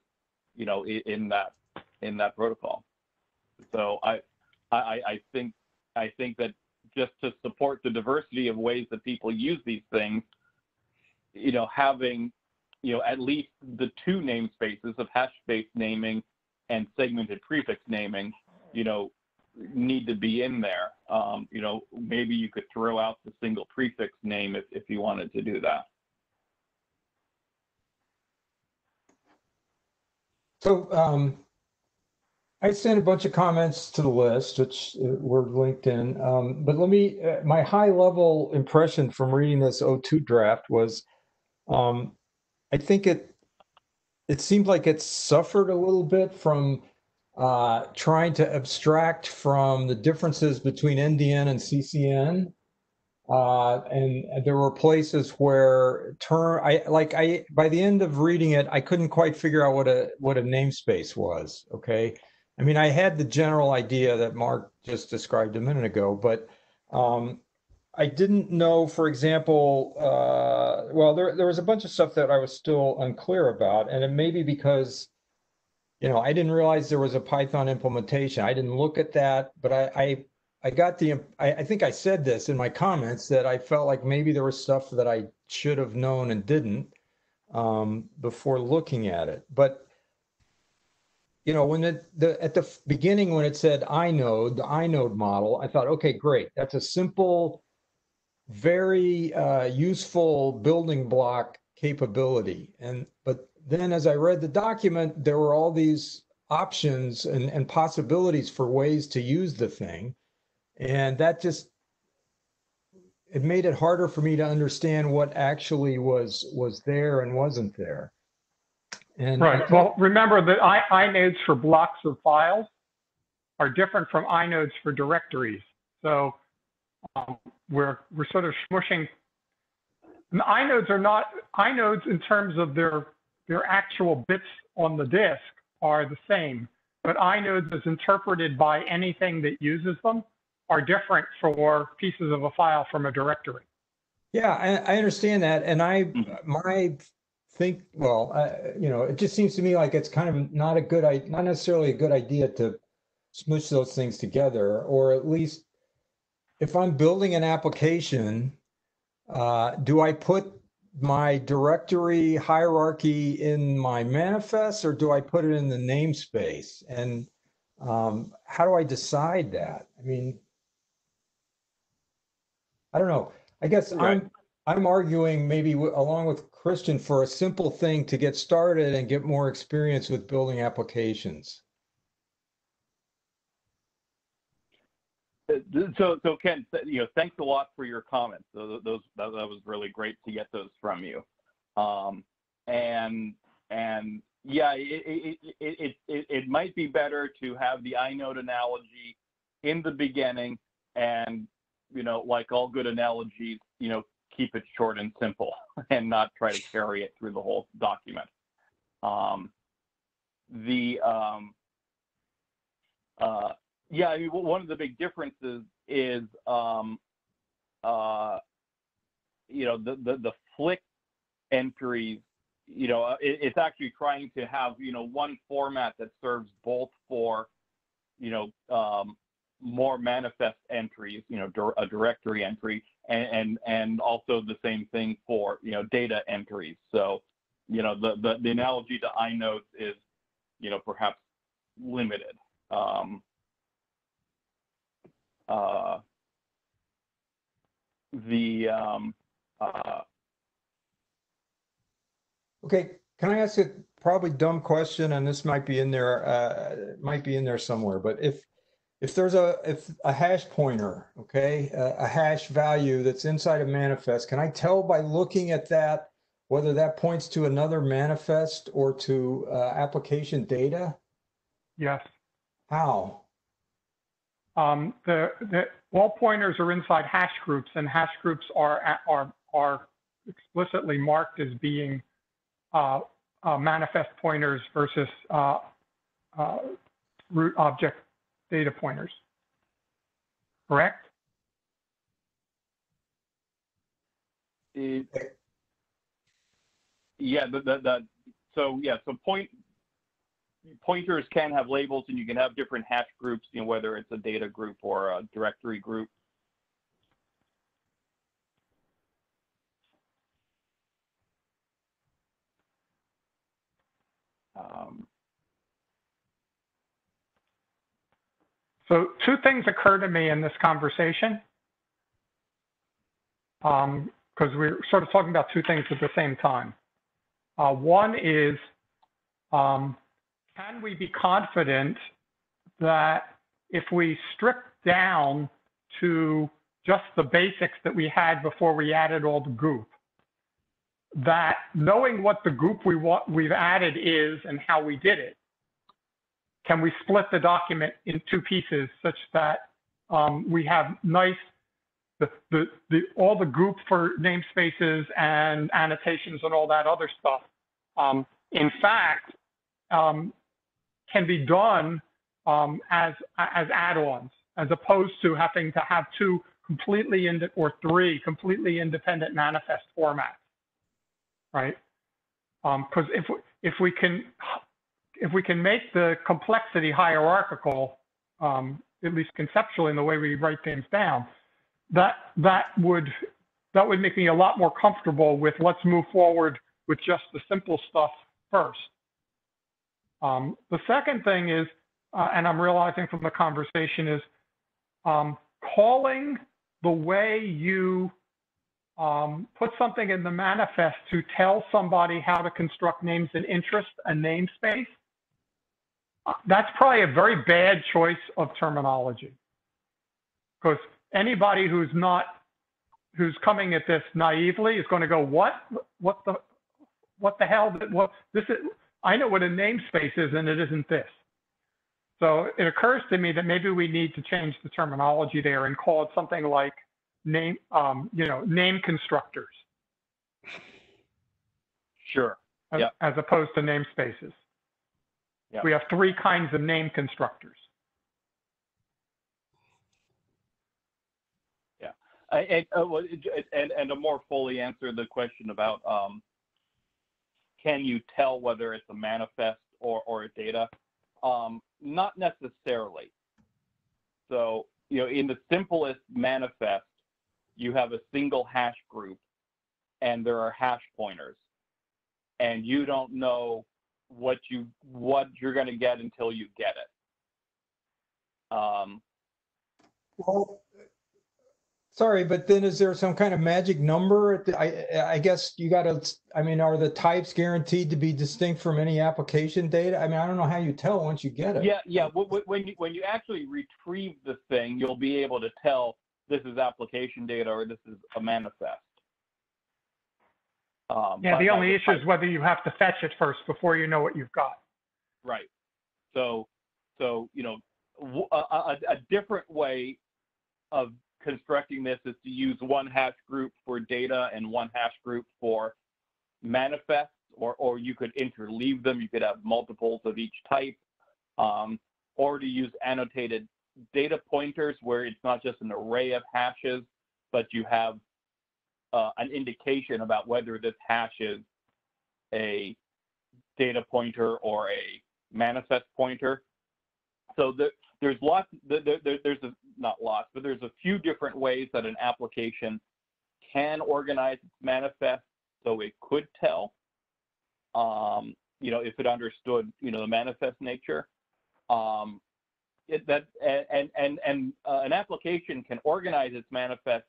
you know in, in that in that protocol so I, I i think i think that just to support the diversity of ways that people use these things, you know, having, you know, at least the two namespaces of hash-based naming and segmented prefix naming, you know, need to be in there. Um, you know, maybe you could throw out the single prefix name if, if you wanted to do that. So um, I sent a bunch of comments to the list, which uh, were linked in. Um, but let me, uh, my high level impression from reading this O2 draft was um, I think it, it seemed like it suffered a little bit from uh, trying to abstract from the differences between NDN and CCN. Uh, and there were places where term, I like I by the end of reading it, I couldn't quite figure out what a what a namespace was. Okay, I mean I had the general idea that Mark just described a minute ago, but um, I didn't know, for example, uh, well, there there was a bunch of stuff that I was still unclear about, and it may be because you know, I didn't realize there was a Python implementation. I didn't look at that, but I, I, I got the, I, I think I said this in my comments that I felt like maybe there was stuff that I should have known and didn't um, before looking at it. But, you know, when it, the, at the beginning, when it said inode, the inode model, I thought, okay, great. That's a simple, very uh, useful building block capability. And, but then as I read the document, there were all these options and, and possibilities for ways to use the thing. And that just it made it harder for me to understand what actually was was there and wasn't there. And Right. Well, remember that I, inodes for blocks of files are different from inodes for directories. So um, we're we're sort of smushing. And inodes are not inodes in terms of their their actual bits on the disk are the same, but inodes as interpreted by anything that uses them are different for pieces of a file from a directory. Yeah, I, I understand that, and I my think well, uh, you know, it just seems to me like it's kind of not a good, not necessarily a good idea to smoosh those things together, or at least if I'm building an application, uh, do I put my directory hierarchy in my manifest or do I put it in the namespace? And um, how do I decide that? I mean, I don't know. I guess right. I'm I'm arguing maybe along with Christian for a simple thing to get started and get more experience with building applications. Uh, so, so Ken, you know, thanks a lot for your comments. Those, those that, that was really great to get those from you. Um, and and yeah, it it, it it it might be better to have the inode analogy in the beginning, and you know, like all good analogies, you know, keep it short and simple, and not try to carry it through the whole document. Um, the um, uh, yeah, I mean, one of the big differences is, um, uh, you know, the, the, the FLIC entries, you know, it, it's actually trying to have, you know, one format that serves both for, you know, um, more manifest entries, you know, a directory entry, and, and, and also the same thing for, you know, data entries. So, you know, the, the, the analogy to inodes is, you know, perhaps limited. Um, uh, the um, uh, okay can i ask a probably dumb question and this might be in there uh, might be in there somewhere but if if there's a if a hash pointer okay a, a hash value that's inside a manifest can i tell by looking at that whether that points to another manifest or to uh, application data? Yes. How? Um, the, the, all pointers are inside hash groups, and hash groups are are are explicitly marked as being uh, uh, manifest pointers versus uh, uh root object data pointers, correct? It, yeah, the, the, the, so yeah, so point, pointers can have labels and you can have different hash groups, you know, whether it's a data group or a directory group. Um, So two things occur to me in this conversation. Um, because we're sort of talking about two things at the same time. Uh, one is, um, can we be confident that if we strip down to just the basics that we had before we added all the goop, that knowing what the goop we want we've added is and how we did it, can we split the document in two pieces such that um, we have nice the, the, the, all the group for namespaces and annotations and all that other stuff, um, in fact, um, can be done um, as, as add-ons, as opposed to having to have two completely, ind or three completely independent manifest formats, right? Because um, if, if we can, if we can make the complexity hierarchical, um, at least conceptually in the way we write things down, that that would that would make me a lot more comfortable with let's move forward with just the simple stuff first. Um, the second thing is, uh, and I'm realizing from the conversation is um, calling the way you um, put something in the manifest to tell somebody how to construct names and interest a namespace. That's probably a very bad choice of terminology because anybody who's not who's coming at this naively is going to go, what, what the, what the hell? That what this is? I know what a namespace is, and it isn't this. So it occurs to me that maybe we need to change the terminology there and call it something like name, um, you know, name constructors. Sure. As, yep. as opposed to namespaces. We have three kinds of name constructors. and, uh, and, and to more fully answer the question about um, can you tell whether it's a manifest or, or a data? Um, not necessarily. So, you know, in the simplest manifest, you have a single hash group and there are hash pointers and you don't know what you what you're going to get until you get it. Um, well, Sorry, but then is there some kind of magic number? I, I guess you got to, I mean, are the types guaranteed to be distinct from any application data? I mean, I don't know how you tell once you get it. Yeah, yeah. When you, when you actually retrieve the thing, you'll be able to tell this is application data or this is a manifest. Um, yeah, the only issue is whether you have to fetch it first before you know what you've got. Right. So, so you know, a, a, a different way of constructing this is to use one hash group for data and one hash group for manifests, or, or you could interleave them. You could have multiples of each type, um, or to use annotated data pointers where it's not just an array of hashes, but you have an indication about whether this hash is a data pointer or a manifest pointer. So the, there's lots, there, there, there's a, not lots, but there's a few different ways that an application can organize its manifest so it could tell, um, you know, if it understood, you know, the manifest nature. Um, it, that and and and uh, an application can organize its manifest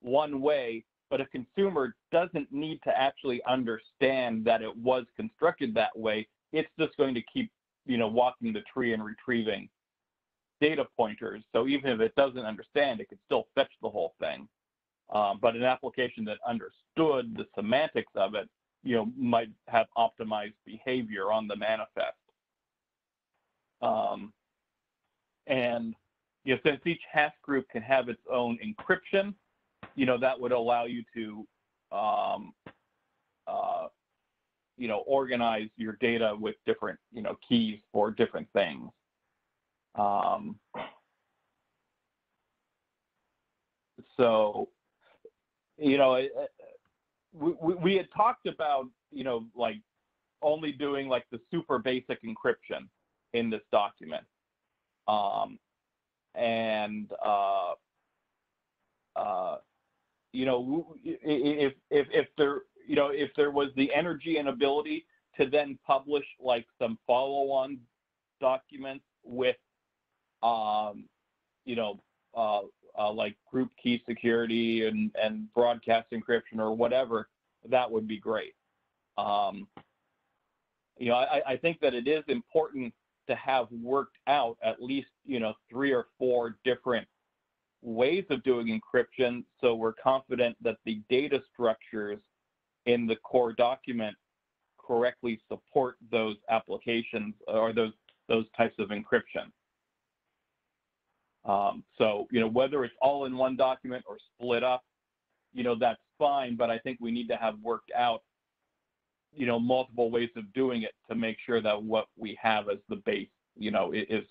one way, but a consumer doesn't need to actually understand that it was constructed that way. It's just going to keep, you know, walking the tree and retrieving data pointers. So even if it doesn't understand, it could still fetch the whole thing. Um, but an application that understood the semantics of it, you know, might have optimized behavior on the manifest. Um, and you know, since each hash group can have its own encryption, you know, that would allow you to, um, uh, you know, organize your data with different, you know, keys for different things. Um, so, you know, we, we had talked about, you know, like only doing like the super basic encryption in this document. Um, and, uh, uh, you know, if, if, if there, you know, if there was the energy and ability to then publish like some follow-on documents with um, you know, uh, uh, like group key security and, and broadcast encryption or whatever, that would be great. Um, you know, I, I think that it is important to have worked out at least, you know, three or four different ways of doing encryption so we're confident that the data structures in the core document correctly support those applications or those those types of encryption. Um, so, you know, whether it's all in one document or split up, you know, that's fine, but I think we need to have worked out, you know, multiple ways of doing it to make sure that what we have as the base, you know, is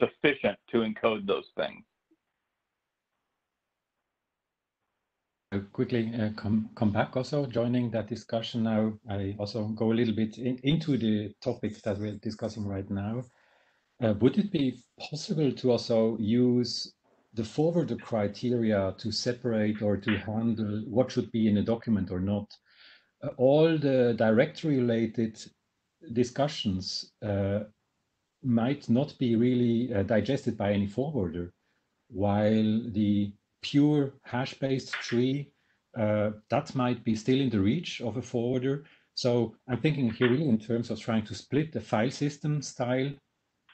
sufficient to encode those things. Quickly uh, come come back also joining that discussion now i also go a little bit in, into the topics that we're discussing right now uh, would it be possible to also use the forwarder criteria to separate or to handle what should be in a document or not? Uh, all the directory related discussions uh, might not be really uh, digested by any forwarder, while the pure hash-based tree, uh, that might be still in the reach of a forwarder. So I'm thinking here really in terms of trying to split the file system style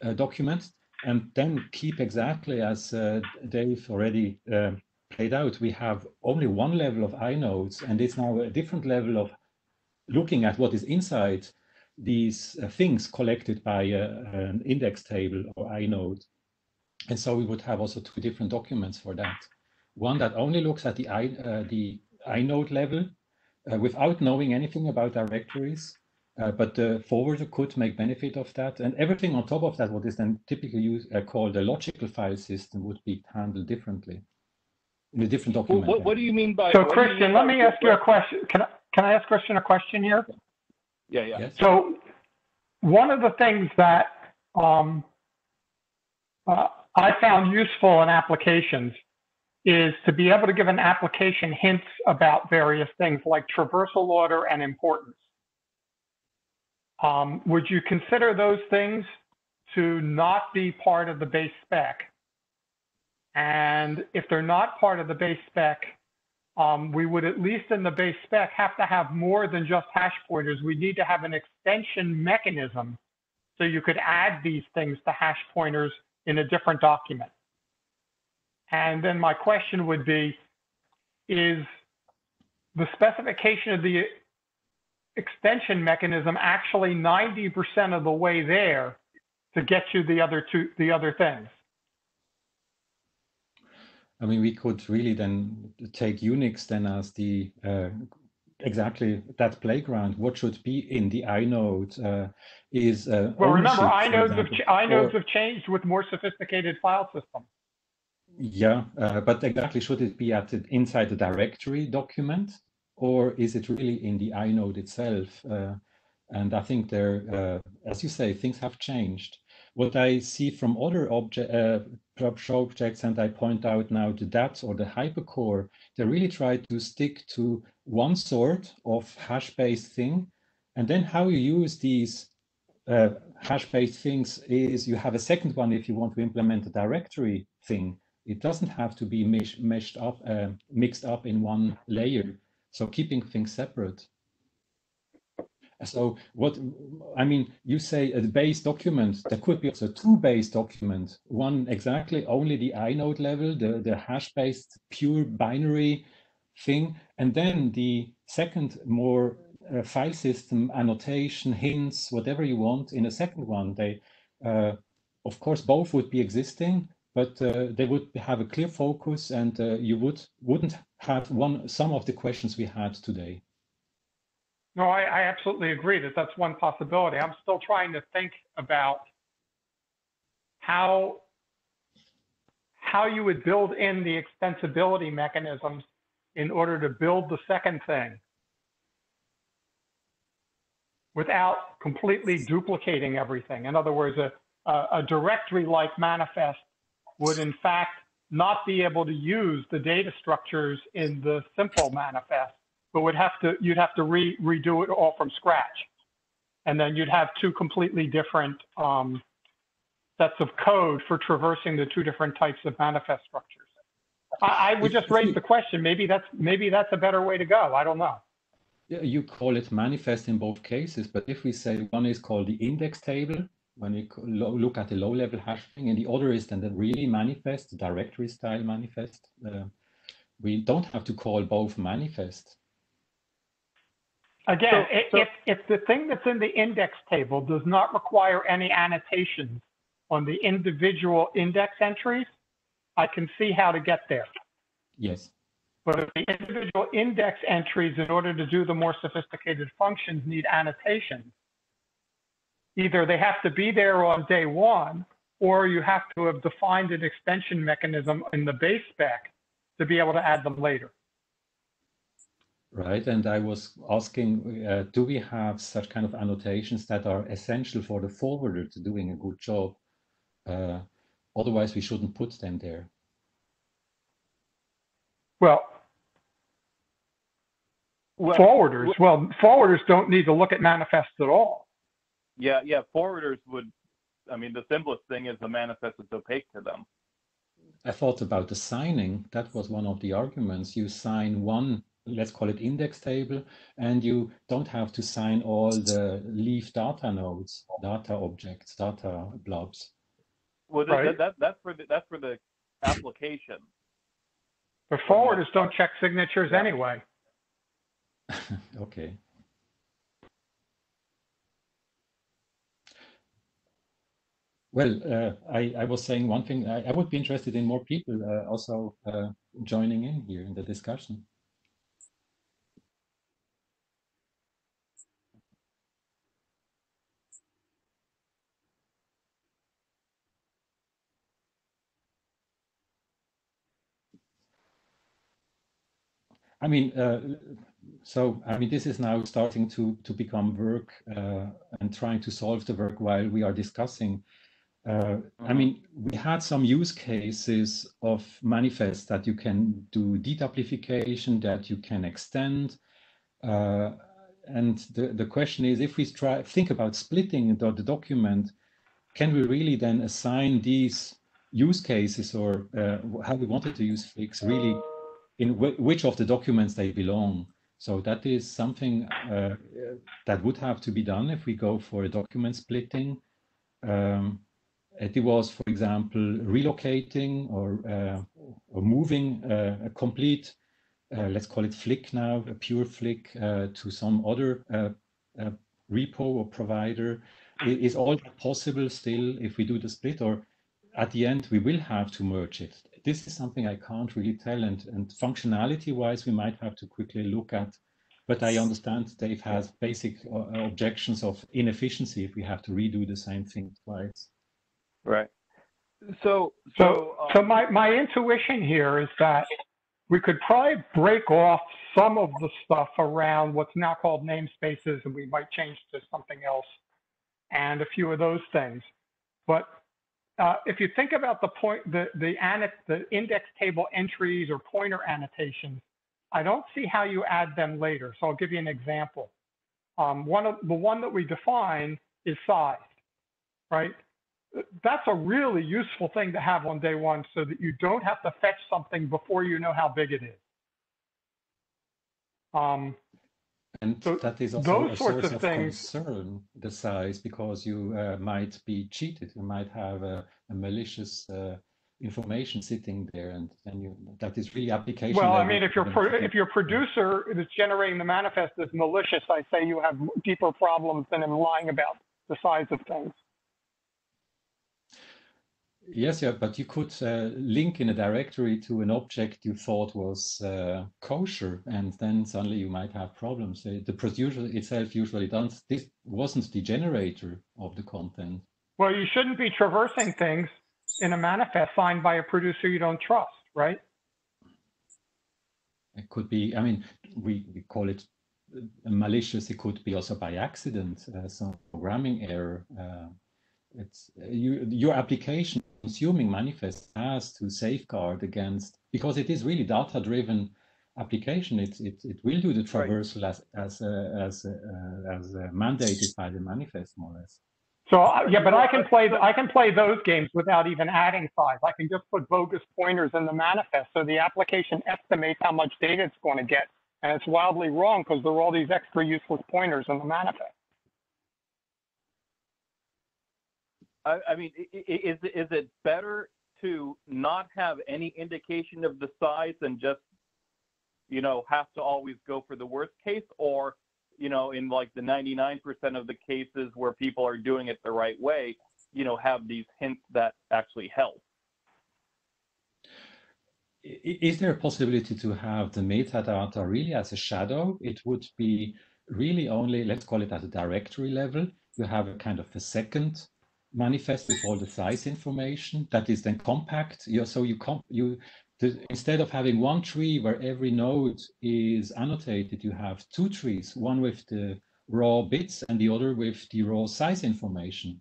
uh, document and then keep exactly as uh, Dave already uh, played out. We have only one level of inodes, and it's now a different level of looking at what is inside these uh, things collected by uh, an index table or inode. And so we would have also two different documents for that. One that only looks at the, I, uh, the inode level without knowing anything about directories, uh, but the forwarder could make benefit of that. And everything on top of that, what is then typically used, uh, called a logical file system, would be handled differently in a different document. What, what do you mean by? So Christian, let me ask you a question. Can I, can I ask Christian a question here? Yeah, yeah. Yes. So one of the things that um, uh, I found useful in applications is to be able to give an application hints about various things like traversal order and importance. Um, would you consider those things to not be part of the base spec? And if they're not part of the base spec, um, we would at least in the base spec have to have more than just hash pointers. We need to have an extension mechanism so you could add these things to hash pointers in a different document. And then my question would be, is the specification of the extension mechanism actually 90% of the way there to get you the other two, the other things. I mean, we could really then take Unix then as the uh, exactly that playground. What should be in the inode uh, is uh, well. Remember, inodes have inodes have changed with more sophisticated file systems. Yeah, uh, but exactly should it be at inside the directory document? or is it really in the inode itself? Uh, and I think there, uh, as you say, things have changed. What I see from other object, uh, projects, and I point out now the DAT or the hypercore, they really try to stick to one sort of hash-based thing. And then how you use these uh, hash-based things is you have a second one if you want to implement a directory thing. It doesn't have to be mesh, meshed up, uh, mixed up in one layer. So keeping things separate. So what, I mean, you say a base document, there could be also two base documents. One exactly only the inode level, the, the hash-based pure binary thing. And then the second more uh, file system annotation, hints, whatever you want in a second one. They, uh, of course, both would be existing, but uh, they would have a clear focus and uh, you would, wouldn't have one some of the questions we had today. No, I, I absolutely agree that that's one possibility. I'm still trying to think about how how you would build in the extensibility mechanisms in order to build the second thing without completely duplicating everything. In other words, a, a, a directory like manifest would in fact not be able to use the data structures in the simple manifest, but would have to, you'd have to re, redo it all from scratch. And then you'd have two completely different um, sets of code for traversing the two different types of manifest structures. I, I would just raise the question. Maybe that's maybe that's a better way to go. I don't know. You call it manifest in both cases, but if we say one is called the index table, when we look at the low-level hashing, and the other is then the really manifest, directory style manifest, uh, we don't have to call both manifest. Again, So- i- so- if, if the thing that's in the index table does not require any annotations on the individual index entries, I can see how to get there. Yes. But if the individual index entries, in order to do the more sophisticated functions, need annotations, either they have to be there on day one, or you have to have defined an extension mechanism in the base spec to be able to add them later. Right, and I was asking, uh, do we have such kind of annotations that are essential for the forwarder to doing a good job? Uh, otherwise, we shouldn't put them there. Well, Well, forwarders, well, forwarders don't need to look at manifests at all. Yeah, yeah. Forwarders would. I mean, the simplest thing is the manifest is opaque to them. I thought about the signing. That was one of the arguments. You sign one, let's call it index table, and you don't have to sign all the leaf data nodes, data objects, data blobs. Well, Right. that, that, that's for the that's for the application. But forwarders don't check signatures Yeah. anyway. Okay. Well, uh, I, I was saying one thing. I, I would be interested in more people uh, also uh, joining in here in the discussion. I mean, uh, so I mean, this is now starting to to become work uh, and trying to solve the work while we are discussing. Uh, I mean, we had some use cases of manifest that you can do deduplication, that you can extend. Uh, and the, the question is, if we try think about splitting the, the document, can we really then assign these use cases or uh, how we wanted to use FLICs really in wh- which of the documents they belong? So that is something uh, that would have to be done if we go for a document splitting. Um, it was, for example, relocating or uh, or moving uh, a complete, uh, let's call it FLIC now, a pure FLIC uh, to some other repo or provider. I- Is all possible still if we do the split, or at the end we will have to merge it? This is something I can't really tell, and and functionality-wise, we might have to quickly look at. But I understand Dave has basic uh, objections of inefficiency if we have to redo the same thing twice. Right. So So, so um, so my, my intuition here is that we could probably break off some of the stuff around what's now called namespaces, and we might change to something else, and a few of those things. But uh, if you think about the point, the the, anno- the index table entries or pointer annotations, I don't see how you add them later. So I'll give you an example. Um, one of the one that we define is size, right? That's a really useful thing to have on day one so that you don't have to fetch something before you know how big it is. Um, And So that is also those a sorts source of things- concern, the size, because you uh, might be cheated. You might have a, a malicious uh, information sitting there, and then you that is really application. well, I mean, if your pro- if your producer that's generating the manifest is malicious, I say you have deeper problems than in lying about the size of things. Yes, yeah, but you could uh, link in a directory to an object you thought was uh, kosher, and then suddenly you might have problems. Uh, The producer itself usually does. This wasn't the generator of the content. Well, you shouldn't be traversing things in a manifest signed by a producer you don't trust, right? It could be, I mean, we, we call it uh, malicious. It could be also by accident, uh, some programming error. Uh, it's uh, you, your application consuming manifest has to safeguard against because it is really data-driven application. It, it it will do the traversal as as uh, as uh, as uh, mandated by the manifest, more or less. So, uh, yeah, but I can play, I can play those games without even adding size. I can just put bogus pointers in the manifest. So the application estimates how much data it's going to get. And it's wildly wrong because there are all these extra useless pointers in the manifest. I, mean, is it better to not have any indication of the size and just, you know, have to always go for the worst case? Or, you know, in like the 99% of the cases where people are doing it the right way, you know, have these hints that actually help? Is there a possibility to have the metadata really as a shadow? It would be really only, let's call it at a directory level. You have a kind of a second manifest with all the size information that is then compact. You, so you comp, you the, instead of having one tree where every node is annotated, you have two trees, one with the raw bits and the other with the raw size information.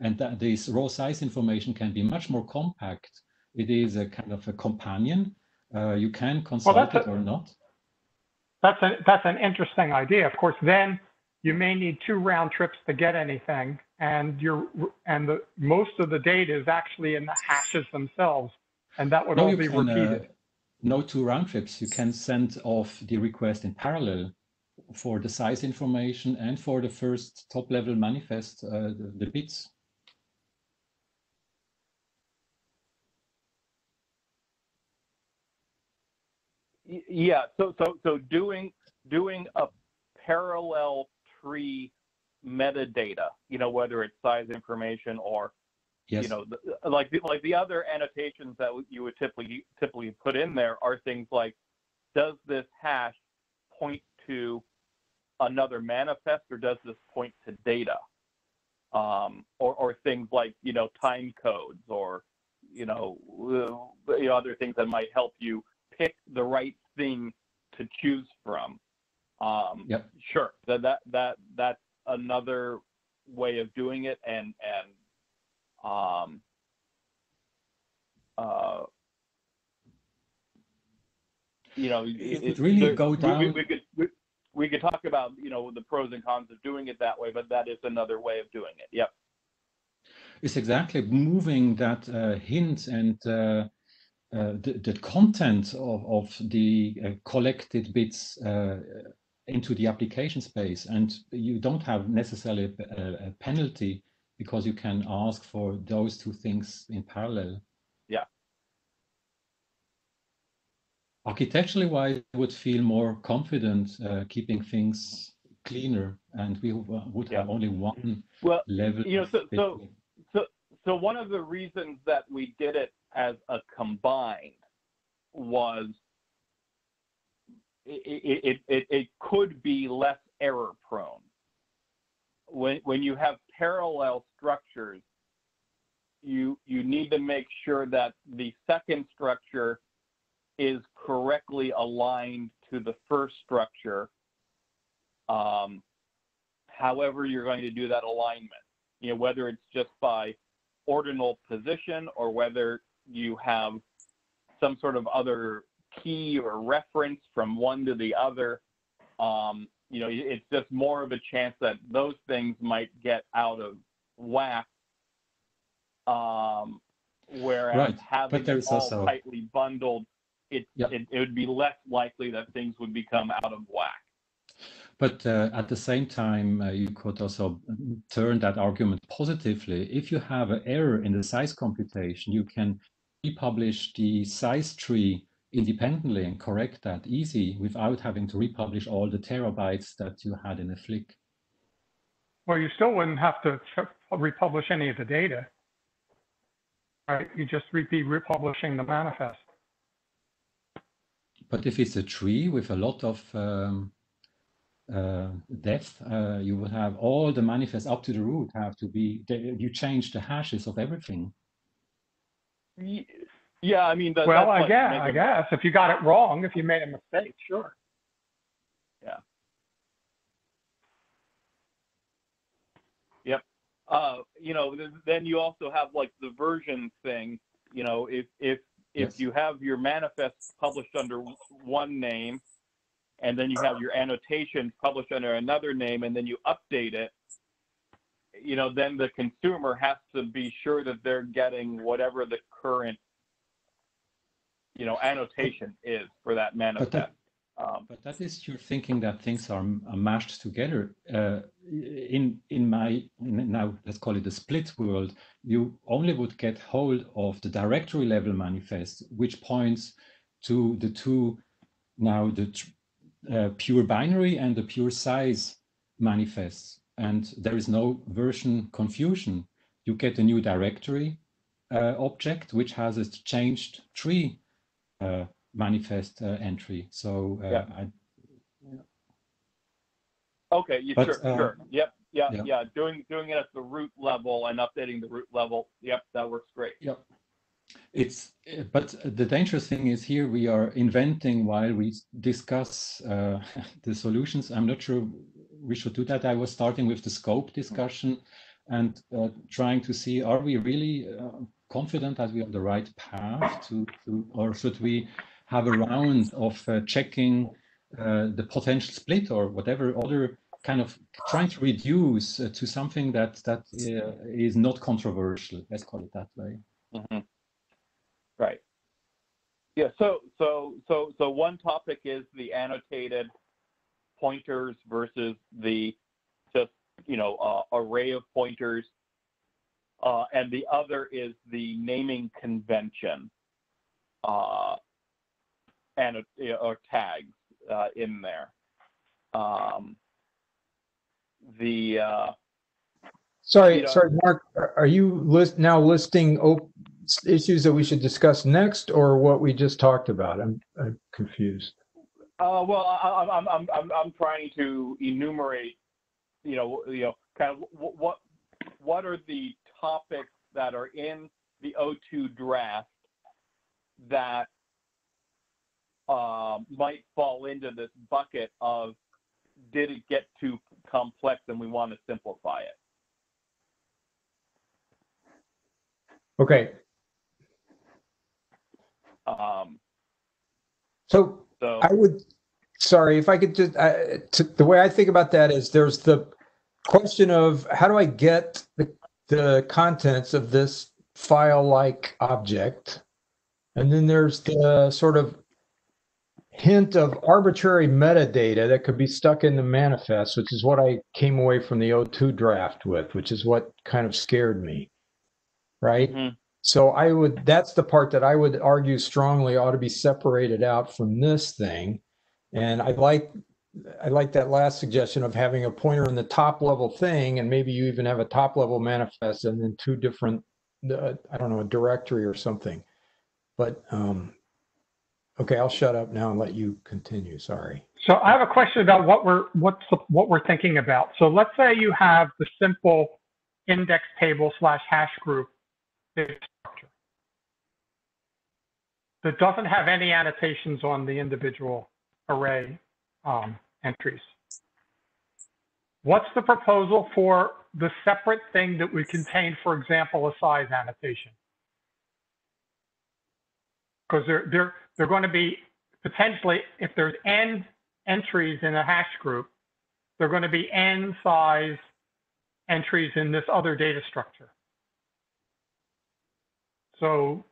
And that this raw size information can be much more compact. It is a kind of a companion. Uh, you can consult that's it a- or not. That's a, that's an interesting idea. Of course, then you may need two round trips to get anything. And you're, and the, most of the data is actually in the hashes themselves. And that would No, all be can, uh, repeated. no two round trips. You can send off the request in parallel for the size information and for the first top level manifest, uh, the, the bits. Yeah, so so so doing doing a parallel tree metadata, you know, whether it's size information or Yes. you know, the, like the, like the other annotations that you would typically typically put in there are things like, does this hash point to another manifest or does this point to data? Um, or or things like you know time codes or you know, uh, you know other things that might help you pick the right thing to choose from. Um, Yep. Sure, that that that that's another way of doing it, and and um, uh, you know, It would really there- go we- we, down- we could we, we could talk about you know the pros and cons of doing it that way, but that is another way of doing it. Yep. It's exactly moving that uh, hint and uh, uh, the, the content of, of the uh, collected bits uh, into the application space. And you don't have necessarily a, a penalty because you can ask for those two things in parallel. Yeah. Architecturally wise, I would feel more confident uh, keeping things cleaner and we would have only one Well, level. you know, so- so- So, so one of the reasons that we did it as a combined was it, it, it, could be less error prone. When, when you have parallel structures, you, you need to make sure that the second structure is correctly aligned to the first structure. Um, however, you're going to do that alignment you know, whether it's just by ordinal position or whether you have some sort of other key or reference from one to the other. Um, you know, it's just more of a chance that those things might get out of whack. Um, whereas Right, having it all also- tightly bundled, it, Yep. it, it would be less likely that things would become out of whack. But uh, at the same time, uh, you could also turn that argument positively. If you have an error in the size computation, you can republish the size tree independently and correct that easy without having to republish all the terabytes that you had in a FLIC. Well, you still wouldn't have to republish any of the data. Right? You just be republishing the manifest. But if it's a tree with a lot of um, uh, depth, uh, you will have all the manifests up to the root have to be, you change the hashes of everything. Ye- Yeah, I mean, that, Well, I like guess, I guess, if you got it wrong, if you made a mistake, sure. Yeah. Yep. Uh, you know, th- then you also have like the version thing. You know, if if if Yes. you have your manifest published under one name, and then you have your annotations published under another name, and then you update it, you know, then the consumer has to be sure that they're getting whatever the current, you know, annotation is for that manifest. Um, But that is your thinking that things are, are mashed together. Uh, in in my now let's call it the split world, you only would get hold of the directory level manifest, which points to the two now the uh, pure binary and the pure size manifests, and there is no version confusion. You get a new directory uh, object which has a changed tree uh, manifest uh, entry. So uh, Yeah. I, okay, you, But, sure, uh, sure. Yep, yeah, yeah. yeah, Doing doing it at the root level and updating the root level. Yep, that works great. Yep. it's uh, but the dangerous thing is here we are inventing while we discuss uh, the solutions. I'm not sure we should do that. I was starting with the scope discussion and uh, trying to see are we really uh, confident that we're on the right path to, to or should we have a round of uh, checking uh, the potential split or whatever other kind of trying to reduce uh, to something that that uh, is not controversial. Let's call it that way. Mhm. Right. Yeah. So so so so one topic is the annotated pointers versus the just you know uh, array of pointers, uh, and the other is the naming convention, uh, and uh, or tags uh, in there. Um, the uh, Sorry, you know- sorry, Marc, are you list, now listing op- issues that we should discuss next or what we just talked about? I'm, I'm confused. Uh, well, I, I- I'm, I'm, I'm, I'm trying to enumerate, you know, you know, kind of what, what are the topics that are in the O2 draft that uh, might fall into this bucket of did it get too complex and we want to simplify it? Okay, Um, so so, I would, sorry, if I could just, I, to, the way I think about that is there's the question of how do I get the, the contents of this file-like object? And then there's the sort of hint of arbitrary metadata that could be stuck in the manifest, which is what I came away from the O2 draft with, which is what kind of scared me. Right? Mhm. So I would, that's the part that I would argue strongly ought to be separated out from this thing. And I'd like, I like that last suggestion of having a pointer in the top level thing, and maybe you even have a top level manifest and then two different, uh, I don't know, a directory or something. But, um, okay, I'll shut up now and let you continue. Sorry. So I have a question about what we're what's the, what we're thinking about. So let's say you have the simple index table slash hash group structure that doesn't have any annotations on the individual array um, entries. What's the proposal for the separate thing that would contain, for example, a size annotation? Because they're, they're, they're going to be potentially, if there's n entries in a hash group, they're going to be n size entries in this other data structure. So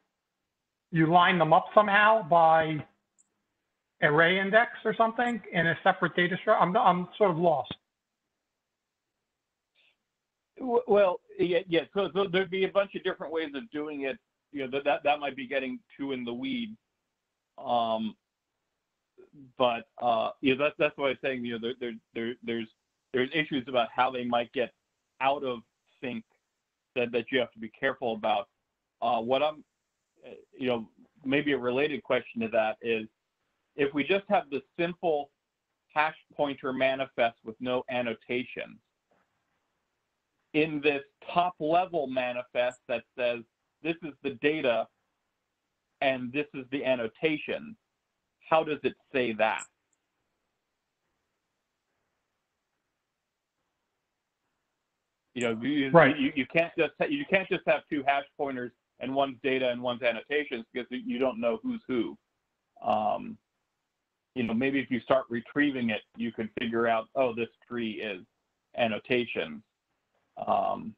you line them up somehow by array index or something in a separate data structure. I'm, I'm sort of lost. Well, yeah, yeah. So, so there'd be a bunch of different ways of doing it. You know, that that, that might be getting too in the weeds. Um, but uh, yeah, that's that's what I was saying. You know, there, there, there there's there's issues about how they might get out of sync that that you have to be careful about. Uh, what I'm, uh, you know, maybe a related question to that is, if we just have the simple hash pointer manifest with no annotations in this top level manifest that says this is the data and this is the annotation, how does it say that? You know, you, Right. you, you can't just you can't just have two hash pointers and one's data and one's annotations because you don't know who's who. Um, you know, maybe if you start retrieving it, you could figure out, oh, this tree is annotations. Um,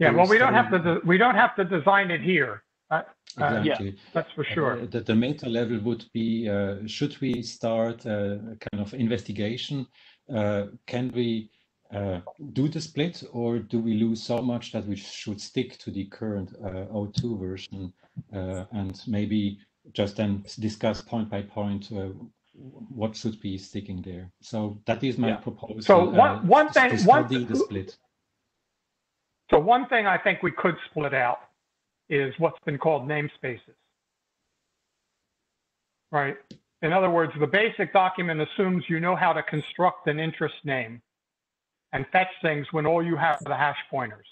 Yeah, well, we don't have to, we don't have to design it here. Uh, uh, yeah. Exactly. That's for sure. Uh, the, the meta level would be uh, should we start a kind of investigation? Uh, can we uh, do the split or do we lose so much that we should stick to the current uh, O2 version uh, and maybe just then discuss point by point uh, what should be sticking there? So that is my Yeah. proposal. So one- uh, one thing- one- the split. So one thing I think we could split out is what's been called namespaces. Right? In other words, the basic document assumes you know how to construct an interest name and fetch things when all you have are the hash pointers.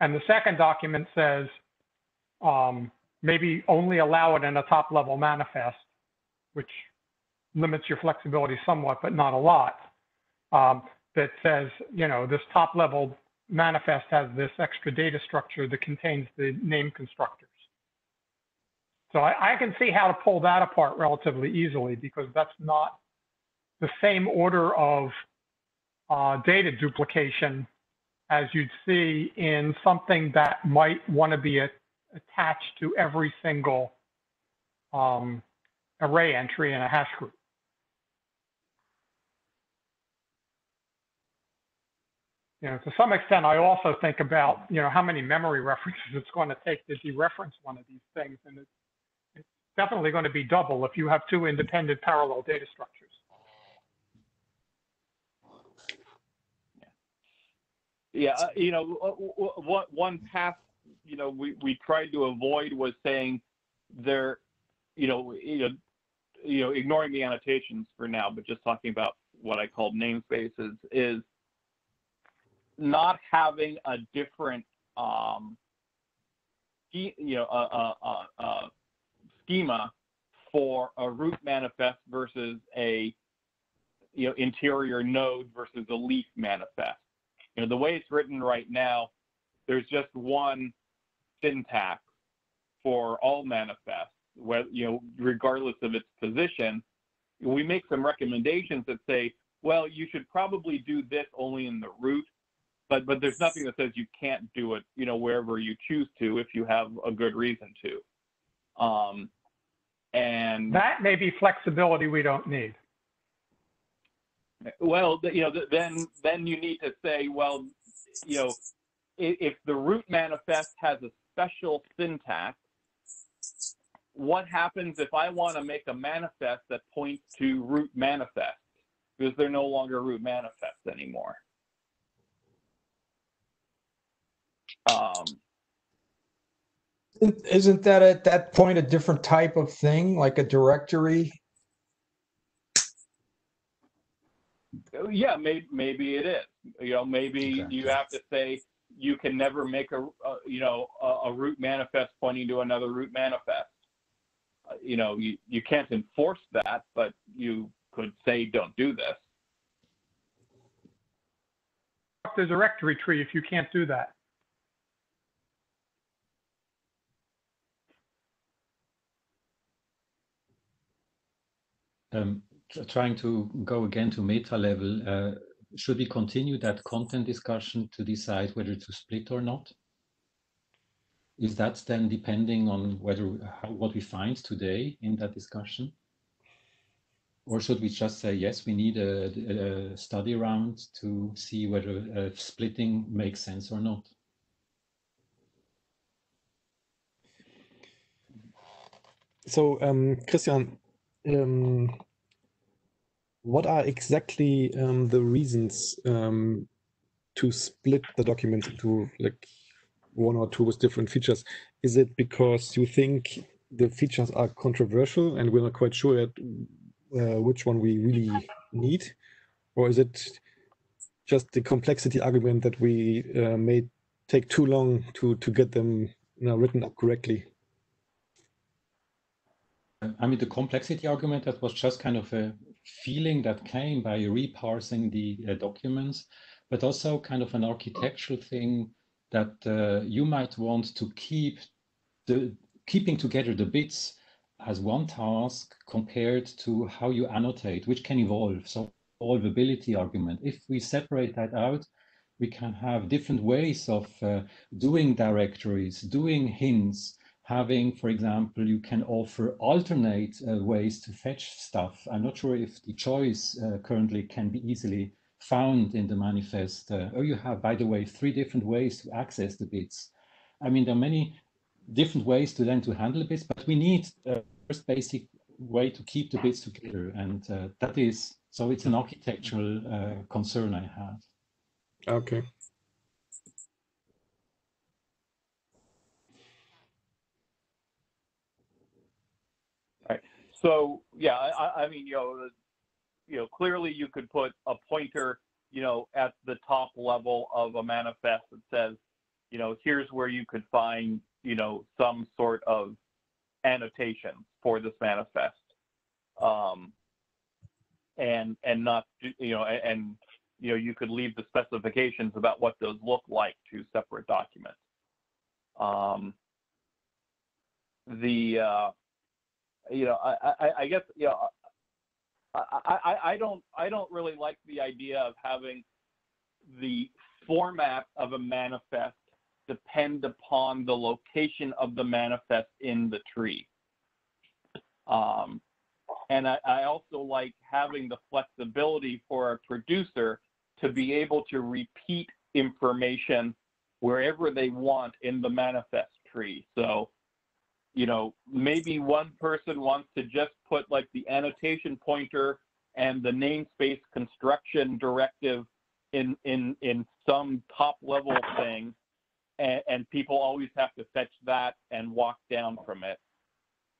And the second document says um, maybe only allow it in a top level manifest, which limits your flexibility somewhat, but not a lot. Um, that says, you know, this top level manifest has this extra data structure that contains the name constructors. So I, I can see how to pull that apart relatively easily because that's not the same order of uh, data duplication as you'd see in something that might want to be a, attached to every single um, array entry in a hash group. you know, to some extent, I also think about, you know, how many memory references it's going to take to dereference one of these things. And it's, it's definitely going to be double if you have two independent parallel data structures. Yeah, uh, you know, w- w- one one path, you know, we, we tried to avoid was saying there, you know, you know, you know, ignoring the annotations for now, but just talking about what I called namespaces is not having a different, um, you know, a, a, a, a schema for a root manifest versus a, you know, interior node versus a leaf manifest you know, the way it's written right now, there's just one syntax for all manifests, whether, you know, regardless of its position. We make some recommendations that say, well, you should probably do this only in the root, but but there's nothing that says you can't do it, you know, wherever you choose to if you have a good reason to. Um, and That may be flexibility we don't need. Well, you know, then then you need to say, well, you know, if, the root manifest has a special syntax, what happens if I want to make a manifest that points to root manifest because they're no longer root manifests anymore? Um, Isn't that at that point a different type of thing, like a directory? Yeah, maybe maybe it is. You know, maybe Okay. you have to say you can never make a, a you know a, a root manifest pointing to another root manifest. Uh, you know, you you can't enforce that, but you could say don't do this. The directory tree if you can't do that. Um, tr- trying to go again to meta level, uh, should we continue that content discussion to decide whether to split or not? Is that then depending on whether how, what we find today in that discussion? Or should we just say, yes, we need a, a study round to see whether uh, splitting makes sense or not? So, um, Christian, um, what are exactly um, the reasons um, to split the document into like one or two with different features? Is it because you think the features are controversial and we're not quite sure yet uh, which one we really need, or is it just the complexity argument that we uh, may take too long to to get them you know, written up correctly? I mean, the complexity argument, that was just kind of a feeling that came by reparsing the uh, documents, but also kind of an architectural thing that uh, you might want to keep the keeping together the bits as one task compared to how you annotate, which can evolve. So evolvability argument. If we separate that out, we can have different ways of uh, doing directories, doing hints, having, for example, you can offer alternate uh, ways to fetch stuff. I'm not sure if the choice uh, currently can be easily found in the manifest. Uh, or you have, by the way, three different ways to access the bits. I mean, there are many different ways to then to handle bits, but we need a first basic way to keep the bits together. And uh, that is, so it's an architectural uh, concern I have. Okay. So yeah, I, I mean, you know, you know, clearly you could put a pointer, you know, at the top level of a manifest that says, you know, here's where you could find, you know, some sort of annotation for this manifest, um, and and not, you know, and you know, you could leave the specifications about what those look like to separate documents. Um, the uh, you know, I, I, I guess, you know, I, I, I don't, I don't really like the idea of having the format of a manifest depend upon the location of the manifest in the tree. Um, and I, I also like having the flexibility for a producer to be able to repeat information wherever they want in the manifest tree. So you know, maybe one person wants to just put like the annotation pointer and the namespace construction directive in in in some top level thing and, and, people always have to fetch that and walk down from it.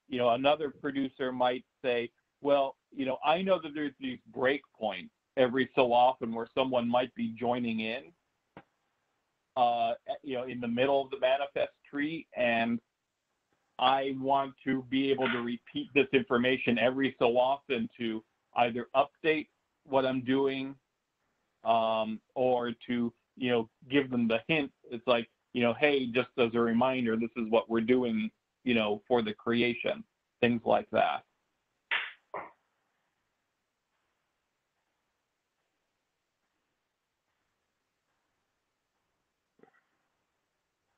You know another producer might say well you know i know that there's these breakpoints every so often where someone might be joining in uh you know in the middle of the manifest tree and I want to be able to repeat this information every so often to either update what I'm doing um, or to, you know, give them the hint. It's like, you know, hey, just as a reminder, this is what we're doing, you know, for the creation, things like that.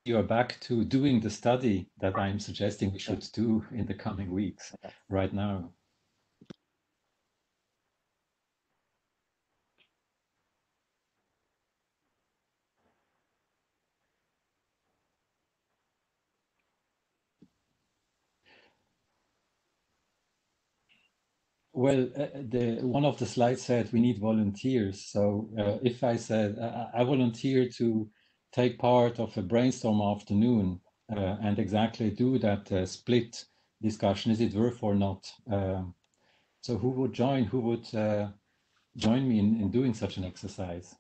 You are back to doing the study that I'm suggesting we should do in the coming weeks right now. Well, uh, the one of the slides said we need volunteers. So uh, if I said uh, I volunteer to take part of a brainstorm afternoon uh, and exactly do that uh, split discussion. Is it worth or not? Um, so who would join? Who would uh, join me in, in doing such an exercise?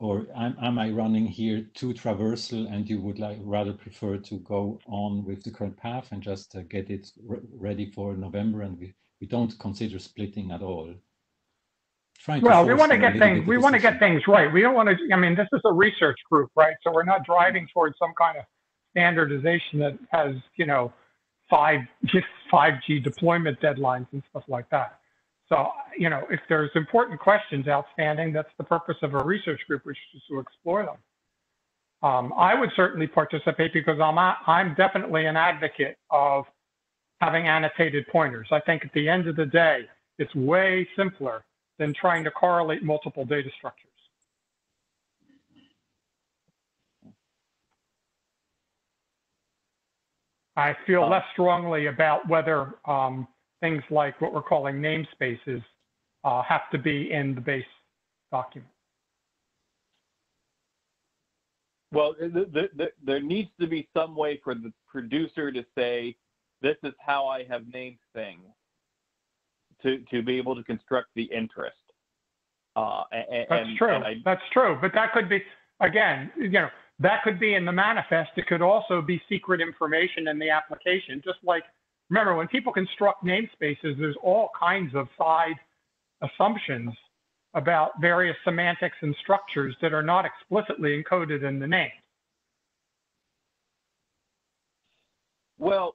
Or am, am I running here too traversal and you would like rather prefer to go on with the current path and just uh, get it re ready for November and we, we don't consider splitting at all? Well, we want to get things. We want to get things right. We don't want to. I mean, this is a research group, right? So we're not driving towards some kind of standardization that has, you know, five five G deployment deadlines and stuff like that. So, you know, if there's important questions outstanding, that's the purpose of a research group, which is to explore them. Um, I would certainly participate because I'm a, I'm definitely an advocate of having annotated pointers. I think at the end of the day, it's way simpler than trying to correlate multiple data structures. I feel less strongly about whether um, things like what we're calling namespaces uh, have to be in the base document. Well, the, the, the, there needs to be some way for the producer to say, this is how I have named things to, to be able to construct the interest. Uh, and, That's true. And I, That's true. But that could be, again, you know, that could be in the manifest. It could also be secret information in the application. Just like, remember, when people construct namespaces, there's all kinds of side assumptions about various semantics and structures that are not explicitly encoded in the name. Well,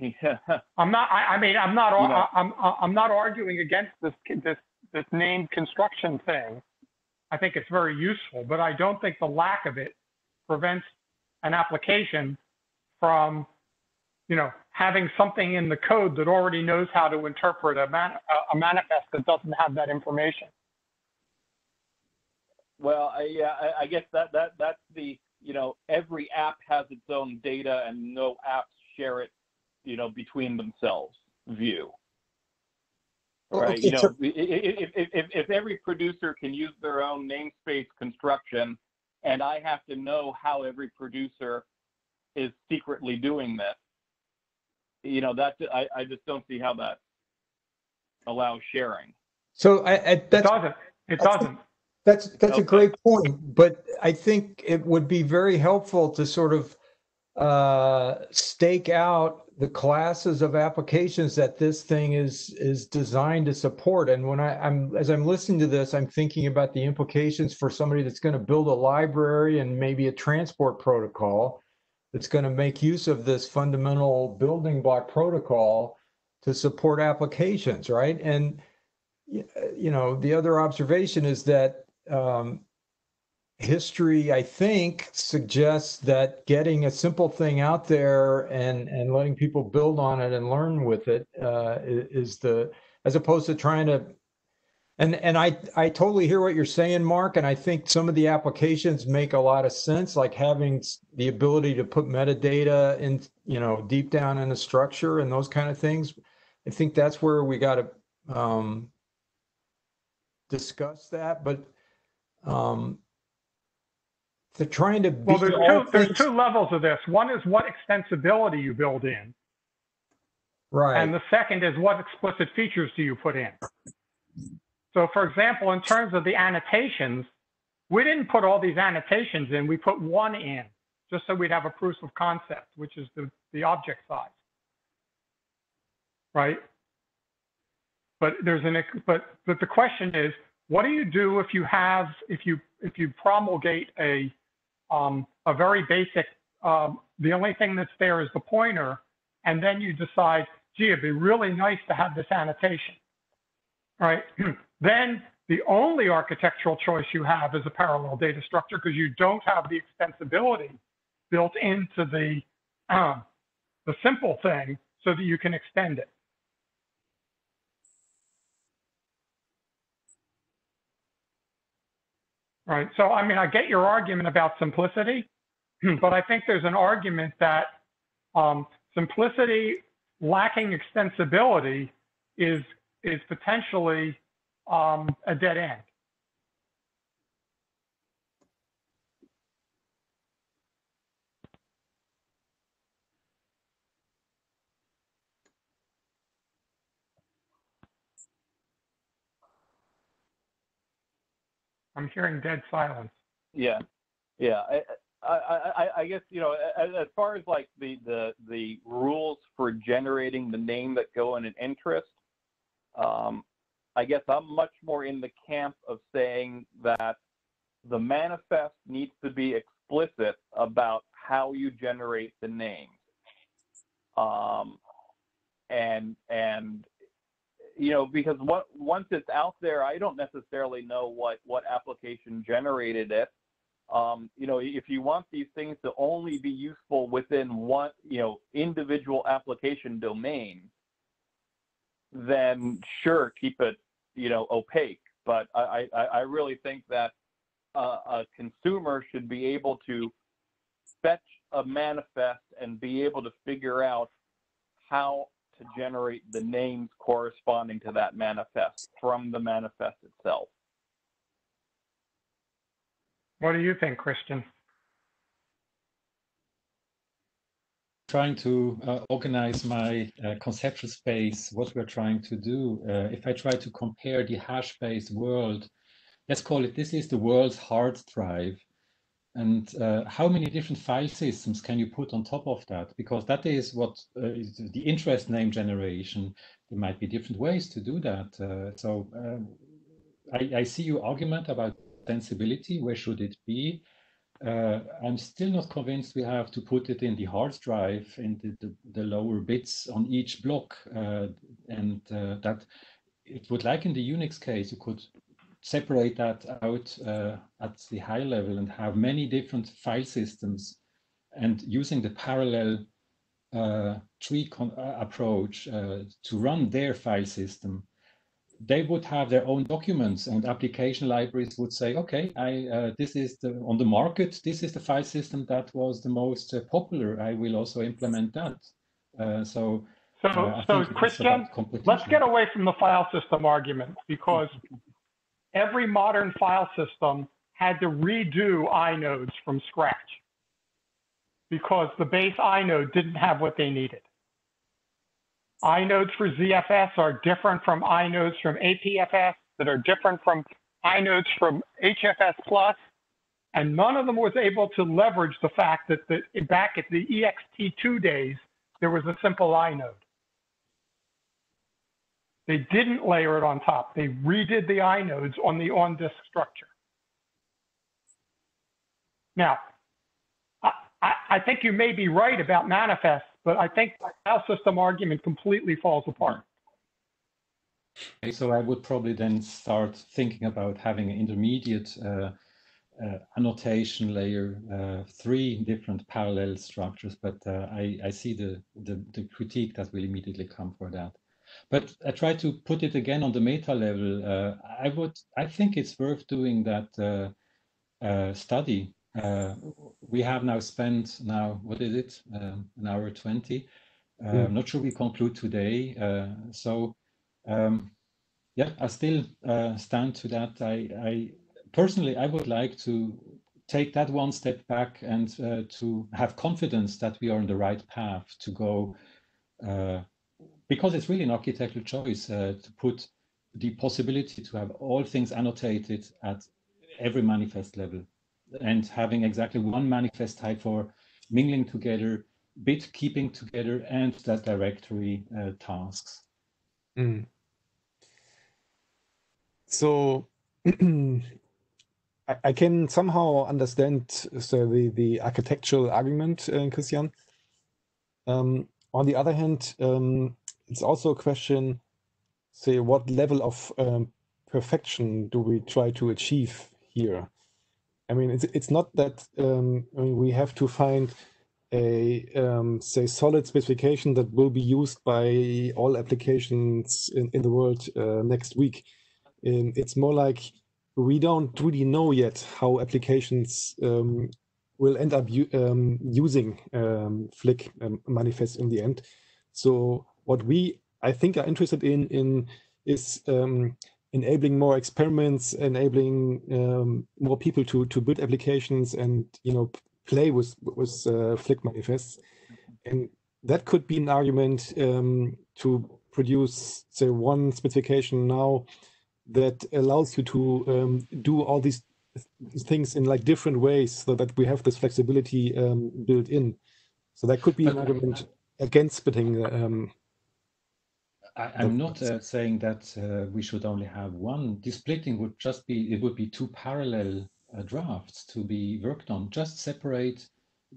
yeah. I'm not, I, I mean, I'm not, You know- I'm, I'm not arguing against this, this, this named construction thing. I think it's very useful, but I don't think the lack of it prevents an application from, you know, having something in the code that already knows how to interpret a man, a- a manifest that doesn't have that information. Well, I, yeah, I, I guess that that that's the you know every app has its own data and no apps share it, you know, between themselves. View. Right. okay, You know, so- i- i- if, if, if, if every producer can use their own namespace construction, and I have to know how every producer is secretly doing this, you know, that's I, I just don't see how that allows sharing. So I, I, It that's doesn't, it I think- doesn't. That's that's a great point, but I think it would be very helpful to sort of uh, stake out the classes of applications that this thing is is designed to support. And when I, I'm as I'm listening to this, I'm thinking about the implications for somebody that's going to build a library and maybe a transport protocol that's going to make use of this fundamental building block protocol to support applications, right? And you know, the other observation is that um, history, I think, suggests that getting a simple thing out there and and letting people build on it and learn with it uh, is the as opposed to trying to. And and I I totally hear what you're saying, Marc, and I think some of the applications make a lot of sense, like having the ability to put metadata in, you know, deep down in the structure and those kind of things. I think that's where we got to um, discuss that, but um, they're trying to Well, there's two, there's two levels of this. One is what extensibility you build in. right. And the second is what explicit features do you put in? So for example, in terms of the annotations, we didn't put all these annotations in, we put one in, just so we'd have a proof of concept, which is the, the object size. Right? But there's an, but, but the question is, what do you do if you have, if you, if you promulgate a, um, a very basic, um, the only thing that's there is the pointer, and then you decide, gee, it'd be really nice to have this annotation, right? then the only architectural choice you have is a parallel data structure because you don't have the extensibility built into the, um, the simple thing so that you can extend it. Right. So, I mean, I get your argument about simplicity, but I think there's an argument that um, simplicity lacking extensibility is is potentially um, a dead end. I'm hearing dead silence. Yeah, yeah. I, I, I, I guess you know, as, as far as like the, the the rules for generating the name that go in an interest, um, I guess I'm much more in the camp of saying that the manifest needs to be explicit about how you generate the name. Um, and and you know because what once it's out there, I don't necessarily know what what application generated it. Um, you know, if you want these things to only be useful within one, you know, individual application domain, then sure, keep it, you know, opaque. But I, I, I really think that uh, a consumer should be able to fetch a manifest and be able to figure out how to generate the names corresponding to that manifest from the manifest itself. What do you think, Christian? trying to uh, organize my uh, conceptual space, what we're trying to do. Uh, if I try to compare the hash-based world, let's call it, this is the world's hard drive. And uh, how many different file systems can you put on top of that? Because that is what uh, is the interest name generation. There might be different ways to do that. Uh, so um, I, I see your argument about sensibility. Where should it be? uh, I'm still not convinced we have to put it in the hard drive in the, the, the lower bits on each block uh, and uh, that it would like in the Unix case, you could separate that out uh, at the high level and have many different file systems and using the parallel uh, tree uh, approach to run their file system they would have their own documents and application libraries would say, okay, I, uh, this is the, on the market, this is the file system that was the most uh, popular. I will also implement that. Uh, so, so, uh, so Christian, let's get away from the file system argument because every modern file system had to redo inodes from scratch because the base inode didn't have what they needed inodes for ZFS are different from inodes from APFS that are different from inodes from HFS plus, and none of them was able to leverage the fact that the, back at the EXT2 days, there was a simple inode. They didn't layer it on top. They redid the inodes on the on-disk structure. Now, I, I, I think you may be right about manifest but I think the file system argument completely falls apart. Okay, so I would probably then start thinking about having an intermediate uh, uh, annotation layer, uh, three different parallel structures, but uh, I, I see the, the, the, critique that will immediately come for that. But I try to put it again on the meta level. Uh, I would, I think it's worth doing that uh, study uh, we have now spent now, what is it, um, an hour 20. Uh, yeah. I'm not sure we conclude today. Uh, so um, yeah, I still uh, stand to that. I, I, personally, I would like to take that one step back and uh, to have confidence that we are on the right path to go, uh, because it's really an architectural choice to put the possibility to have all things annotated at every manifest level and having exactly one manifest type for mingling together, bit keeping together, and that directory uh, tasks. Mm. So I, I, can somehow understand so the, the architectural argument, uh, Christian. Um, on the other hand, um, it's also a question, say, what level of um, perfection do we try to achieve here? I mean, it's it's not that um, I mean we have to find a um, say solid specification that will be used by all applications in, in the world uh, next week. It's more like we don't really know yet how applications um, will end up um, using um, FLIC um, manifest in the end. So what we I think are interested in in is um, enabling more experiments, enabling um, more people to to build applications and you know play with with uh, FLIC manifests, and that could be an argument um, to produce say one specification now that allows you to um, do all these things in like different ways so that we have this flexibility um, built in. So that could be an argument against splitting um, I, am not uh, saying that uh, we should only have one. The splitting would just be, it would be two parallel uh, drafts to be worked on. Just separate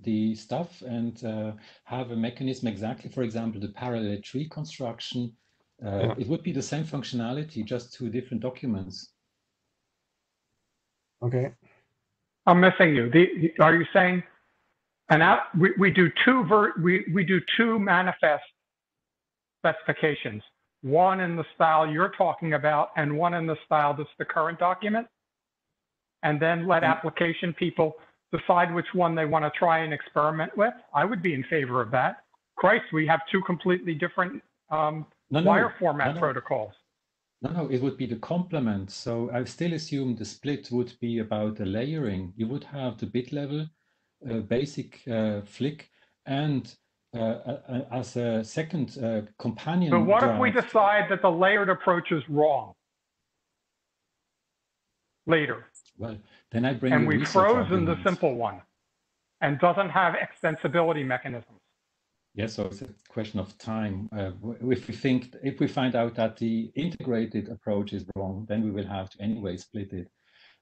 the stuff and uh, have a mechanism exactly, for example, the parallel tree construction. Uh, yeah. It would be the same functionality, just two different documents. Okay. I'm missing you. The, are you saying, and out, we, we do two ver, we, we do two manifest specifications, one in the style you're talking about and one in the style that's the current document, and then let mm-hmm. application people decide which one they want to try and experiment with. I would be in favor of that. Christ, we have two completely different um, no, no, wire format no, protocols. No, no, it would be the complement. So I still assume the split would be about the layering. You would have the bit level, uh, basic uh, FLIC, and uh, uh, as a second uh, companion. But what if we decide that the layered approach is wrong later? Well, then I bring and we've frozen the simple one and doesn't have extensibility mechanisms. Yes, so it's a question of time. Uh, if we think, if we find out that the integrated approach is wrong, then we will have to anyway split it.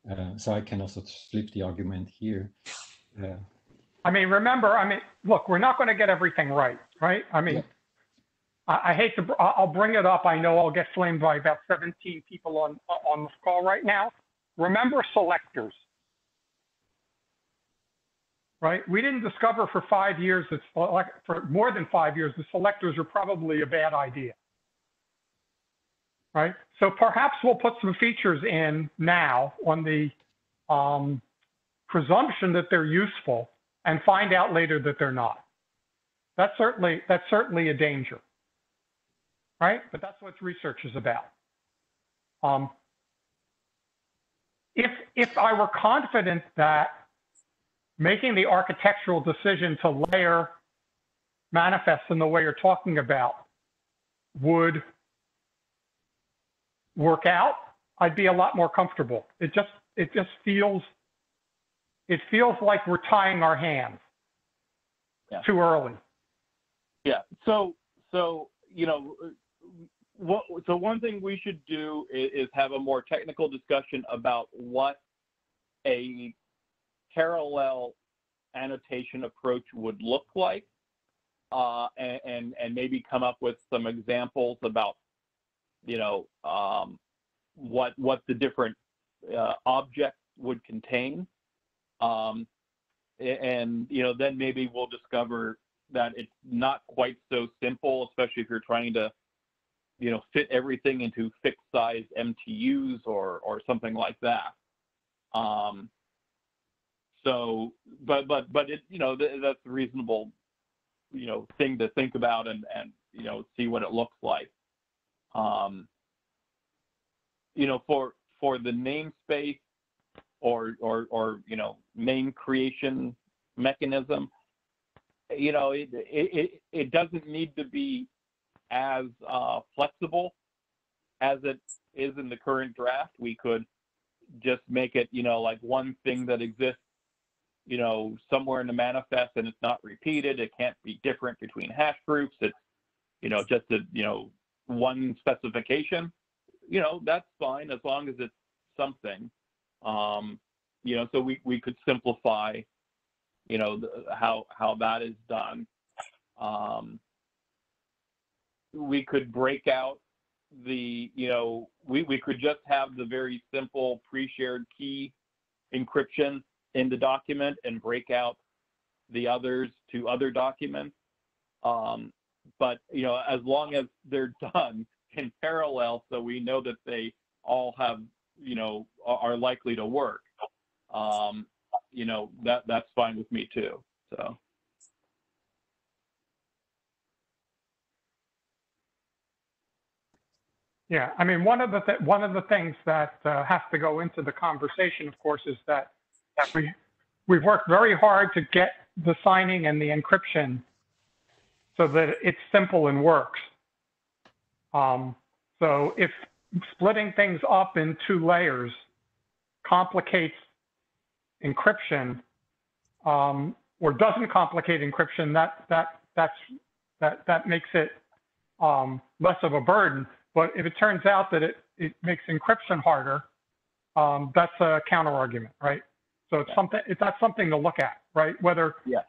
Uh, so I can also flip the argument here. I mean, remember, I mean, look, we're not going to get everything right, right? I mean, Yeah. I, I hate to, I'll bring it up. I know I'll get flamed by about 17 people on, on this call right now. Remember selectors, right? We didn't discover for five years that, select- for more than five years, the selectors are probably a bad idea. Right? So perhaps we'll put some features in now on the um, presumption that they're useful and find out later that they're not. That's certainly, that's certainly a danger. Right? But that's what research is about. Um, if, if I were confident that making the architectural decision to layer manifests in the way you're talking about would work out, I'd be a lot more comfortable. It just, it just feels, it feels like we're tying our hands Yeah. too early. Yeah. So, so you know, what? So one thing we should do is, is have a more technical discussion about what a parallel annotation approach would look like, uh, and, and and maybe come up with some examples about, you know, um, what what the different uh, objects would contain. Um, and you know, then maybe we'll discover that it's not quite so simple, especially if you're trying to, you know, fit everything into fixed size MTUs or or something like that. Um, so, but but but it you know th- that's a reasonable, you know, thing to think about and and you know see what it looks like. Um, you know, for for the namespace or or or you know name creation mechanism you know, it, it, it, doesn't need to be as uh, flexible as it is in the current draft. We could just make it, you know, like one thing that exists, you know, somewhere in the manifest and it's not repeated. It can't be different between hash groups. It's, you know, just a, you know, one specification. You know, that's fine as long as it's something. Um, you know, so we, we could simplify you know the, how how that is done. Um, we could break out the you know we we could just have the very simple pre-shared key encryption in the document and break out the others to other documents. Um, but you know as long as they're done in parallel, so we know that they all have you know are likely to work. Um, you know that that's fine with me too. So Yeah, I mean, one of the th- one of the things that uh, has to go into the conversation, of course, is that we we've worked very hard to get the signing and the encryption so that it's simple and works. Um, so if splitting things up in two layers complicates encryption um, or doesn't complicate encryption, that that that's that that makes it um, less of a burden. But if it turns out that it, it makes encryption harder, um, that's a counter argument, right? So it's Yeah. something, it's not something to look at, right? Whether, Yeah.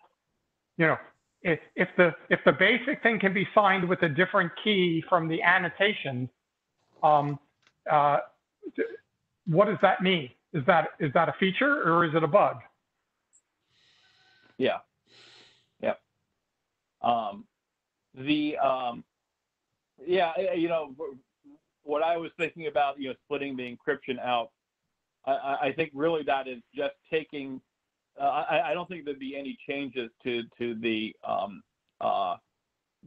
you know, if, if the, if the basic thing can be signed with a different key from the annotation, um, uh, what does that mean? Is that, is that a feature or is it a bug? yeah, yep. Um, the um, yeah, you know what I was thinking about, you know, splitting the encryption out. I- I, I think really that is just taking. Uh, I, I don't think there'd be any changes to to the um, uh,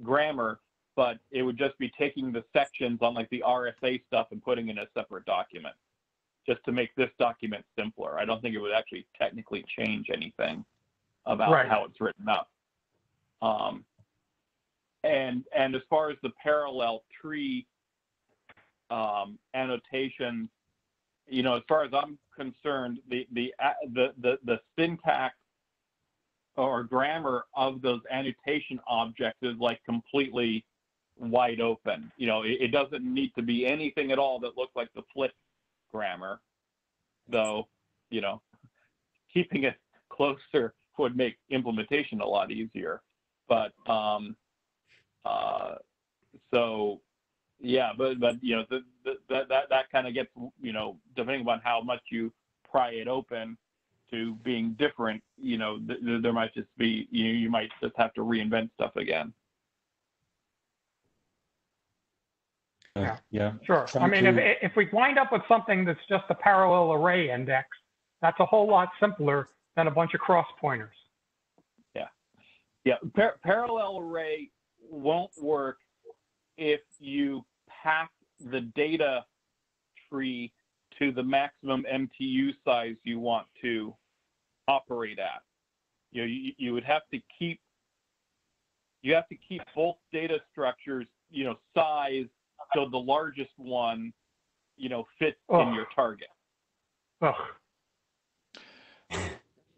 grammar, but it would just be taking the sections on like the RSA stuff and putting in a separate document, just to make this document simpler. I don't think it would actually technically change anything about Right. how it's written up. Um, and and as far as the parallel tree um, annotation, you know, as far as I'm concerned, the the the the, the syntax or grammar of those annotation objects is like completely wide open. You know, it, it doesn't need to be anything at all that looks like the FLIC grammar, though. You know, keeping it closer would make implementation a lot easier. But um, uh, so yeah, but but you know the, the, that that that kind of gets you know depending on how much you pry it open to being different, you know, th- th- there might just be you you might just have to reinvent stuff again. Uh, Yeah. yeah. Sure. I mean, if, to- if we wind up with something that's just a parallel array index, that's a whole lot simpler than a bunch of cross pointers. Yeah, par- parallel array won't work if you pack the data tree to the maximum MTU size you want to operate at. You know, you, you would have to keep you have to keep both data structures, you know, size so the largest one, you know, fits in your target. Oh.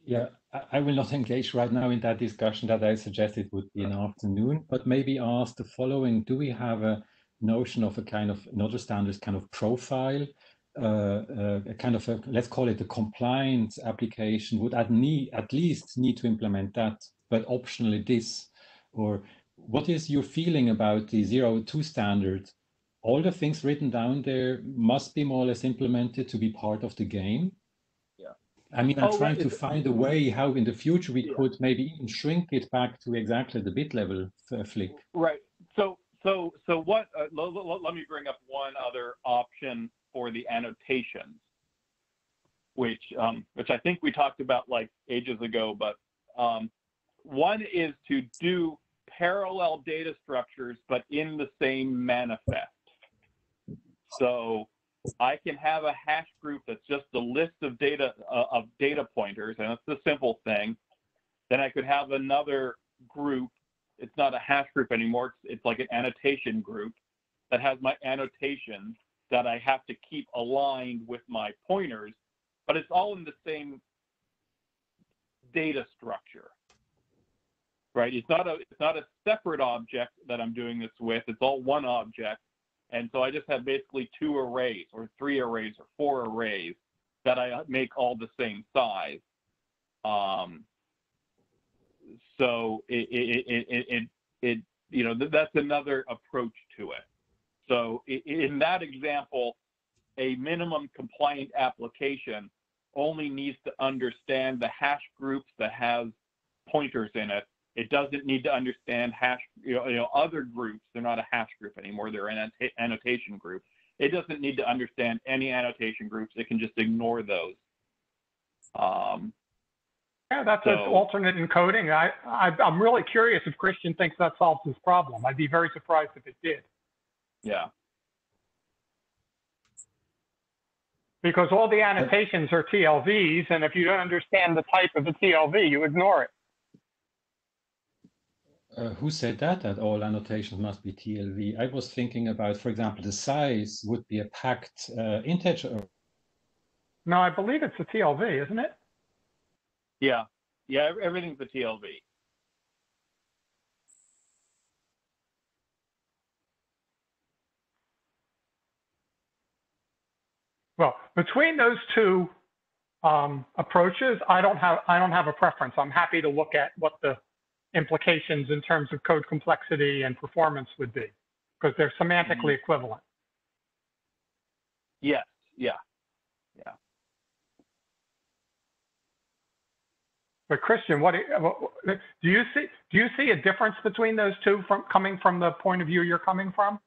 Yeah, I- I will not engage right now in that discussion that I suggested would be an afternoon, but maybe ask the following. Do we have a notion of a kind of another standards kind of profile, uh, uh, a kind of a, let's call it a compliance application would at need at least need to implement that, but optionally this, or what is your feeling about the zero two standard? All the things written down there must be more or less implemented to be part of the game. Yeah. I mean, I'm Oh, trying to find a way how in the future we Yeah. could maybe even shrink it back to exactly the bit level f- FLIC. Right. So so so what? Uh, l- l- let me bring up one other option for the annotations, which um, which I think we talked about like ages ago. But um, one is to do parallel data structures, but in the same manifest. So I can have a hash group that's just a list of data uh, of data pointers, and it's a simple thing. Then I could have another group it's not a hash group anymore. It's, it's like an annotation group that has my annotations that I have to keep aligned with my pointers, but it's all in the same data structure. Right? It's not a it's not a separate object that I'm doing this with. It's all one object. And so I just have basically two arrays or three arrays or four arrays that I make all the same size. Um, so it, it, it, it, it, it you know, th- that's another approach to it. So in that example, a minimum compliant application only needs to understand the hash groups that has pointers in it. It doesn't need to understand hash, you know, you know other groups. They're not a hash group anymore. They're an annotation group. It doesn't need to understand any annotation groups. It can just ignore those. Um, Yeah, that's an alternate encoding. I, I, I'm really curious if Christian thinks that solves his problem. I'd be very surprised if it did. yeah. Because all the annotations are TLVs, and if you don't understand the type of a TLV, you ignore it. Uh, who said that, that all annotations must be TLV? I was thinking about, for example, the size would be a packed uh, integer. No, I believe it's a TLV, isn't it? Yeah, yeah, everything's a TLV. Well, between those two um, approaches, I don't have I don't have a preference. I'm happy to look at what the implications in terms of code complexity and performance would be, because they're semantically mm-hmm. equivalent. Yes, yeah. Yeah. But Christian, what do you, what- what- do you see? Do you see a difference between those two from coming from the point of view you're coming from?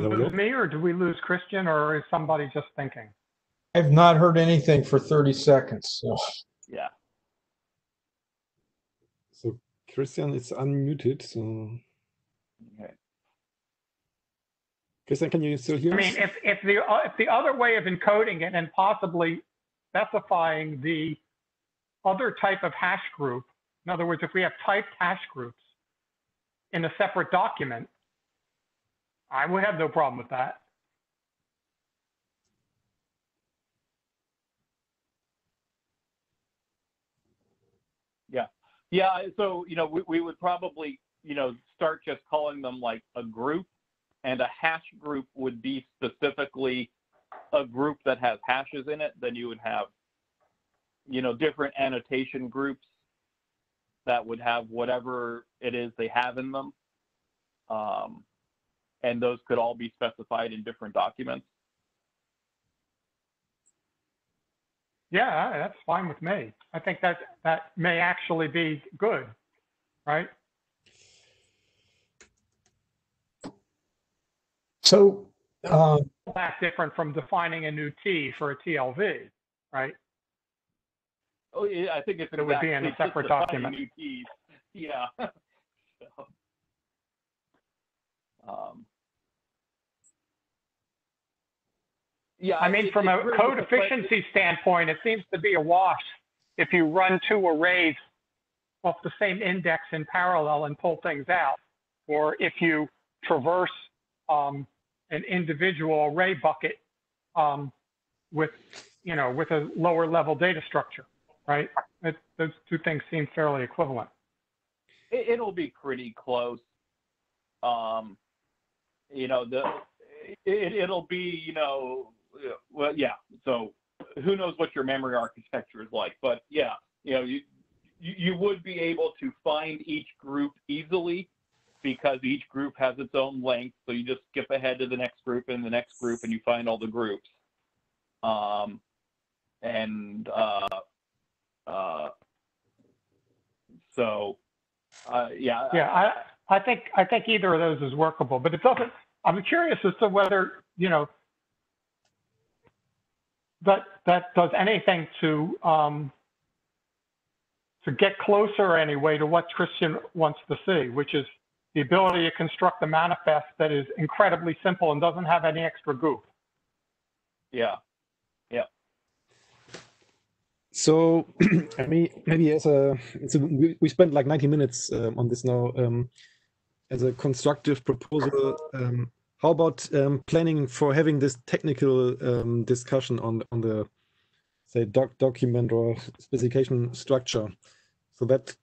I don't Lose know. me, or do we lose Christian, or is somebody just thinking? I've not heard anything for 30 seconds. So Yeah. So Christian is unmuted. So Okay. Christian, can you still hear I us? mean, if, if the, uh, if the other way of encoding it and possibly specifying the other type of hash group, in other words, if we have typed hash groups in a separate document, I would have no problem with that. Yeah, Yeah. so, you know, we, we would probably, you know, start just calling them like a group. And a hash group would be specifically a group that has hashes in it. Then you would have, you know, different annotation groups that would have whatever it is they have in them. Um, and those could all be specified in different documents. Yeah, that's fine with me. I think that that may actually be good, right? So, um, That's different from defining a new T for a TLV, right? Oh, yeah, I think it's It would be in a separate just defining document. new keys. Yeah. So, um, yeah, I mean, it- from it's a really code just like- efficiency standpoint, it seems to be a wash if you run two arrays off the same index in parallel and pull things out, or if you traverse um, an individual array bucket um, with, you know, with a lower level data structure, right? It, those two things seem fairly equivalent. it, it'll be pretty close. Um, you know, the it, it'll be, you know, well, yeah. So who knows what your memory architecture is like, but yeah, you know, you you, would be able to find each group easily because each group has its own length. So you just skip ahead to the next group and the next group, and you find all the groups. Um, and uh, uh, so uh, yeah, Yeah, I, I think, I think either of those is workable, but it doesn't, I'm curious as to whether, you know, that, that does anything to, um, to get closer anyway to what Christian wants to see, which is the ability to construct a manifest that is incredibly simple and doesn't have any extra goof. yeah. Yeah. So, I mean, maybe as a, it's a we, we spent like 90 minutes um, on this now. Um, as a constructive proposal, um, how about um, planning for having this technical um, discussion on on the say doc document or specification structure, so that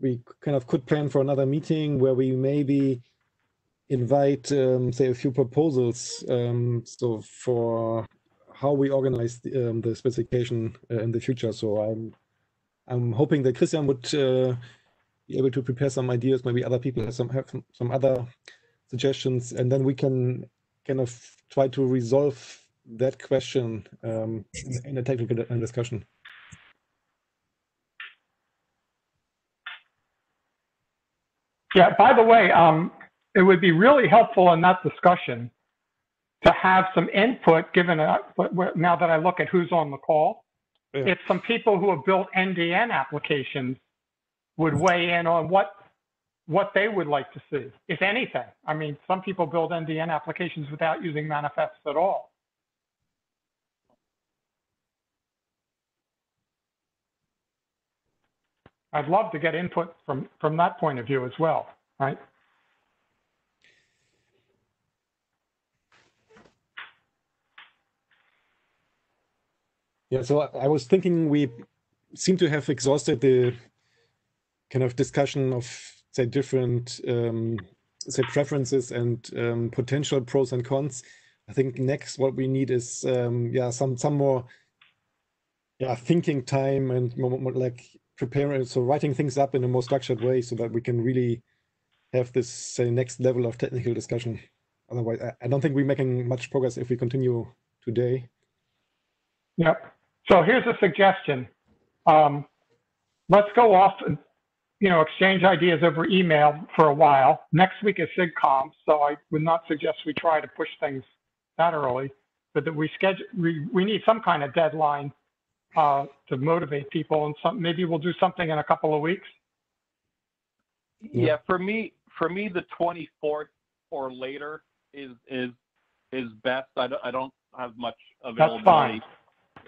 we kind of could plan for another meeting where we maybe invite um, say a few proposals. Um, so for how we organize the, um, the specification uh, in the future. So I'm I'm hoping that Christian would uh, be able to prepare some ideas. Maybe other people have some have some, some other suggestions, and then we can kind of try to resolve that question um, in a technical discussion. Yeah, by the way, um, it would be really helpful in that discussion to have some input given, uh, now that I look at who's on the call, Yeah. if some people who have built NDN applications would weigh in on what, what they would like to see, if anything. I mean, some people build NDN applications without using manifests at all. I'd love to get input from, from that point of view as well, right? Yeah, so I was thinking we seem to have exhausted the kind of discussion of say different um, say preferences and um, potential pros and cons. I think next what we need is um, yeah some some more yeah thinking time and more, more like preparing so writing things up in a more structured way so that we can really have this say next level of technical discussion. Otherwise, I, I don't think we're making much progress if we continue today. Yep. So here's a suggestion. Um, let's go off you know, exchange ideas over email for a while. Next week is SIGCOMM, so I would not suggest we try to push things that early, but that we schedule, we, we need some kind of deadline uh, to motivate people and some, maybe we'll do something in a couple of weeks. Yeah. Yeah, for me, for me, the 24th or later is is is best. I don't, I don't have much That's fine.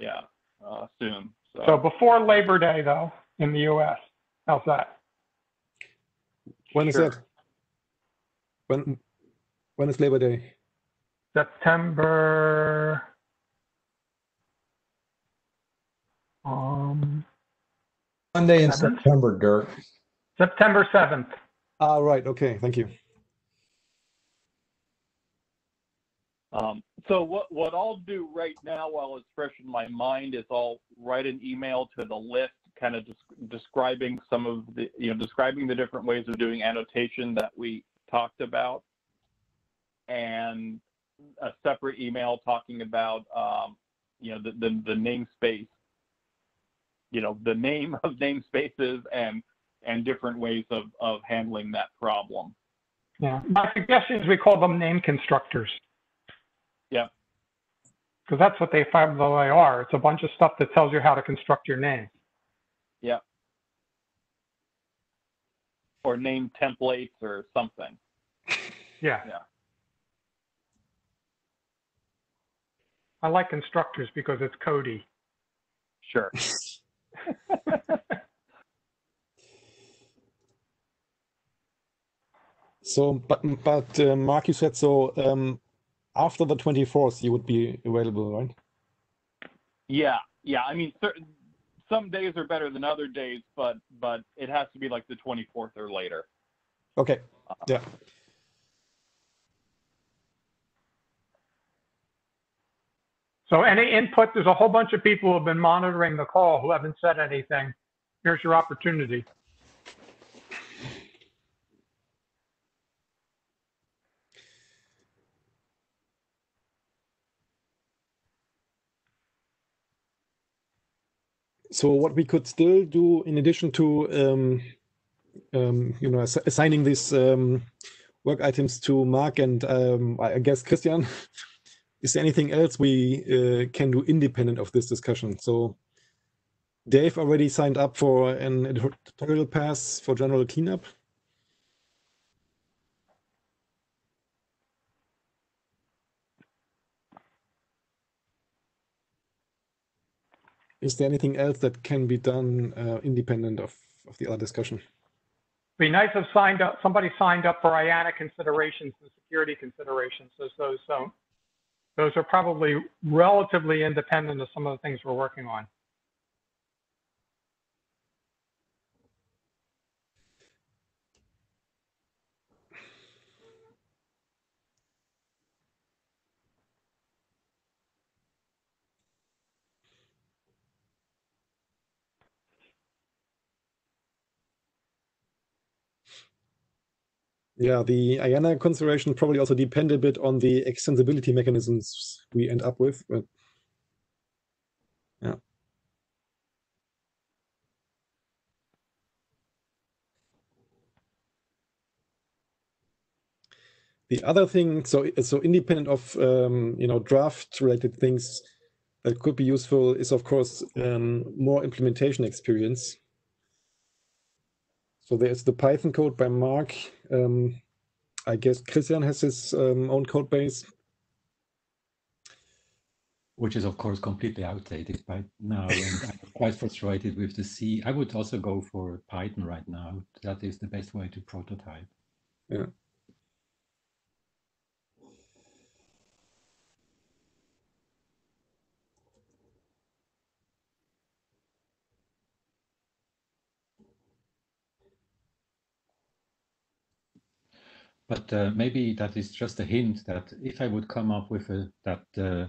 Yeah, uh, soon. So before Labor Day, though, in the US. How's that? When is Sure. that? When when is Labor Day? September. Um, Monday in Seventh. September, Dirk. September 7th. Ah, right. Okay. Thank you. Um, so what what I'll do right now, while it's fresh in my mind, is I'll write an email to the list, kind of des- describing some of the you know describing the different ways of doing annotation that we talked about, and a separate email talking about um, you know the, the the namespace, you know the name of namespaces and and different ways of of handling that problem. Yeah. My suggestion is we call them name constructors. Yeah. Because that's what they probably are. It's a bunch of stuff that tells you how to construct your name. Or name templates or something. Yeah. Yeah. I like instructors because it's Cody. Sure. So, but but uh, Marc, you said so. Um, after the 24th, you would be available, right? Yeah, yeah. I mean, certain, some days are better than other days, but but it has to be like the 24th or later. Okay. Uh, yeah. So any input, there's a whole bunch of people who have been monitoring the call who haven't said anything. Here's your opportunity. So what we could still do, in addition to um, um, you know ass- assigning these um, work items to Marc and um, I guess Christian, is there anything else we uh, can do independent of this discussion? So Dave already signed up for an editorial pass for general cleanup. Is there anything else that can be done uh, independent of, of the other discussion? Be nice if signed up, somebody signed up for IANA considerations and security considerations. Those, those, those are probably relatively independent of some of the things we're working on. Yeah, the IANA consideration probably also depend a bit on the extensibility mechanisms we end up with, but yeah. The other thing, so so independent of um, you know draft related things that could be useful is of course um, more implementation experience. So there's the Python code by Marc. Um, I guess Christian has his um, own code base. which is of course completely outdated by now and I'm quite frustrated with the C. I would also go for Python right now. That is the best way to prototype. Yeah. But uh, maybe that is just a hint that if I would come up with a, that uh,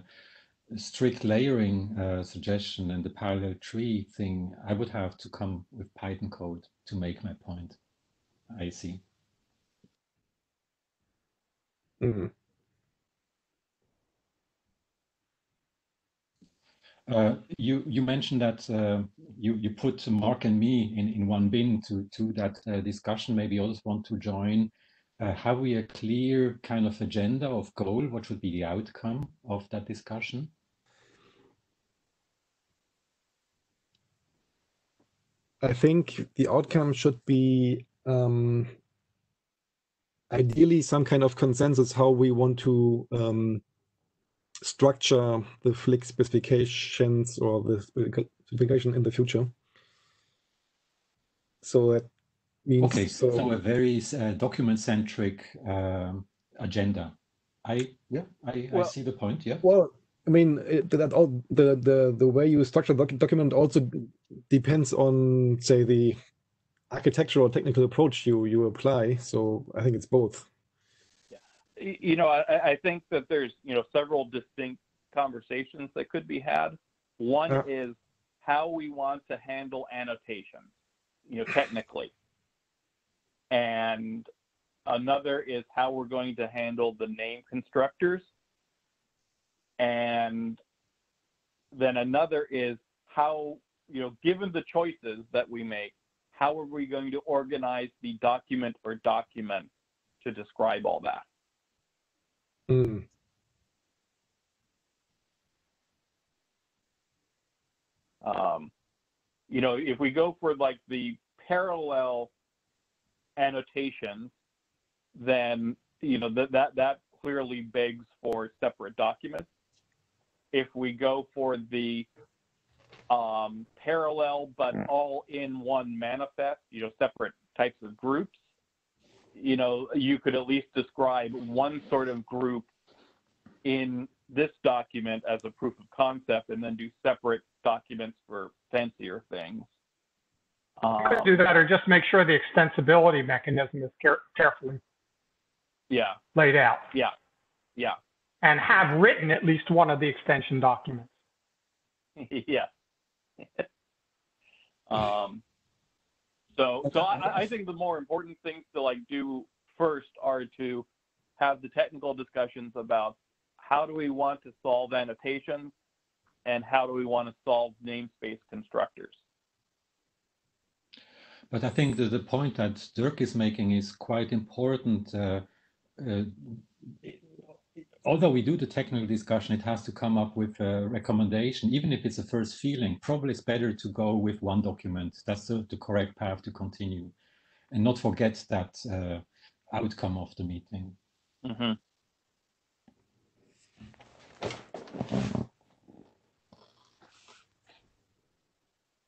strict layering uh, suggestion and the parallel tree thing, I would have to come with Python code to make my point. I see. Mhm. Uh, you you mentioned that uh, you you put Marc and me in, in one bin to to that uh, discussion. Maybe others want to join. Uh, have we a clear kind of agenda of goal? What should be the outcome of that discussion? I think the outcome should be um, ideally some kind of consensus how we want to um, structure the FLIC specifications or the specification in the future. So that means Okay, so, so a very uh, document-centric um, agenda. I yeah, I, I see the point. Yeah. well, I mean it, that all the the the way you structure the doc- document also depends on say the architectural technical approach you you apply. So I think it's both. Y- You know, I, I think that there's, you know, several distinct conversations that could be had. One Yeah. is how we want to handle annotations, you know, technically. And another is how we're going to handle the name constructors. And then another is how, you know, given the choices that we make, how are we going to organize the document or documents to describe all that? Mm. Um, you know, if we go for like the parallel annotations, then you know that that that clearly begs for separate documents. If we go for the um, parallel but all in one manifest, you know, separate types of groups, you know, you could at least describe one sort of group in this document as a proof of concept and then do separate documents for fancier things. You could Um, do that, or just make sure the extensibility mechanism is care- carefully yeah, laid out, yeah, yeah, and have written at least one of the extension documents. yeah. um, so, so I, I think the more important things to like do first are to have the technical discussions about how do we want to solve annotations and how do we want to solve namespace constructors. But I think that the point that Dirk is making is quite important. Uh, uh, although we do the technical discussion, it has to come up with a recommendation, even if it's a first feeling. Probably it's better to go with one document. That's the, the correct path to continue, and not forget that uh, outcome of the meeting. hmm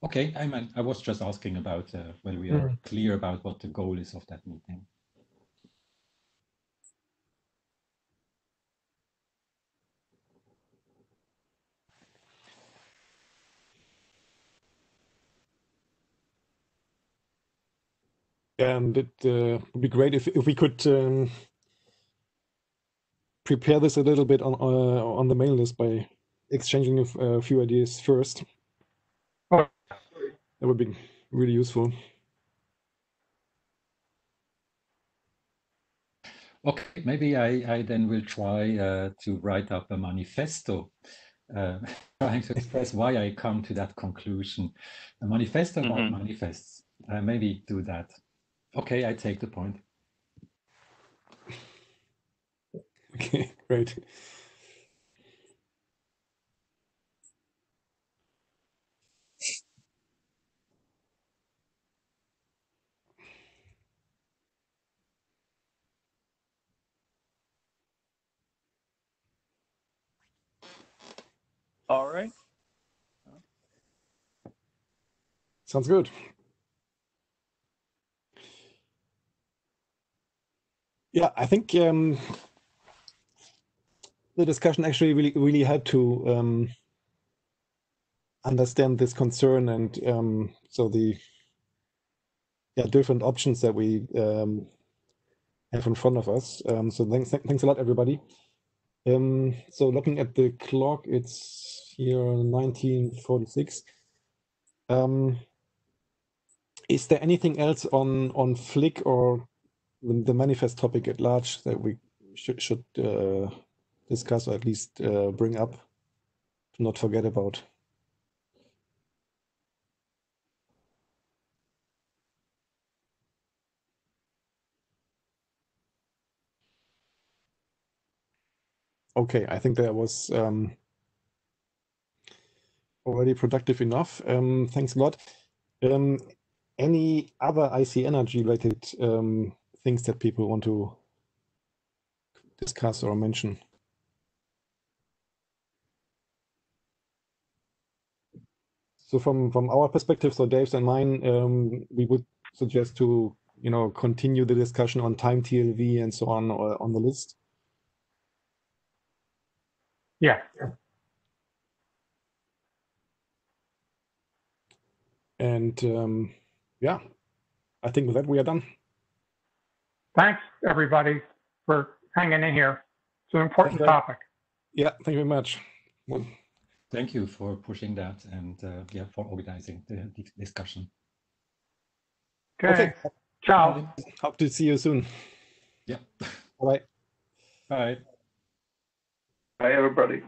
Okay, I mean, I was just asking about uh, whether we are clear about what the goal is of that meeting. And it uh, would be great if if we could um, prepare this a little bit on uh, on the mail list by exchanging a f- a few ideas first. Oh. That would be really useful. Okay, maybe I, I then will try uh, to write up a manifesto, uh, trying to express why I come to that conclusion. A manifesto about Mhm. manifests. Uh, maybe do that. Okay, I take the point. Okay, great. All right. Sounds good. Yeah, I think um, the discussion actually really really helped to um, understand this concern and um, so the yeah different options that we um, have in front of us. Um, so thanks thanks a lot everybody. Um, so looking at the clock, it's here 1946. Um, is there anything else on on FLIC or the, the manifest topic at large that we should should uh, discuss or at least uh, bring up to not forget about? Okay, I think that was um, already productive enough. Um, thanks a lot. Um, any other ICNRG related um, things that people want to discuss or mention? so from from our perspective, so Dave's and mine, um, we would suggest to you know continue the discussion on time TLV and so on uh, on the list. Yeah. And um, yeah, I think with that we are done. Thanks, everybody, for hanging in here. It's an important Thank you. topic. Yeah, thank you very much. Well, Thank you for pushing that and uh, yeah, for organizing the, the discussion. Okay. Ciao. Hope to see you soon. Yeah. Bye. Bye. Bye, everybody.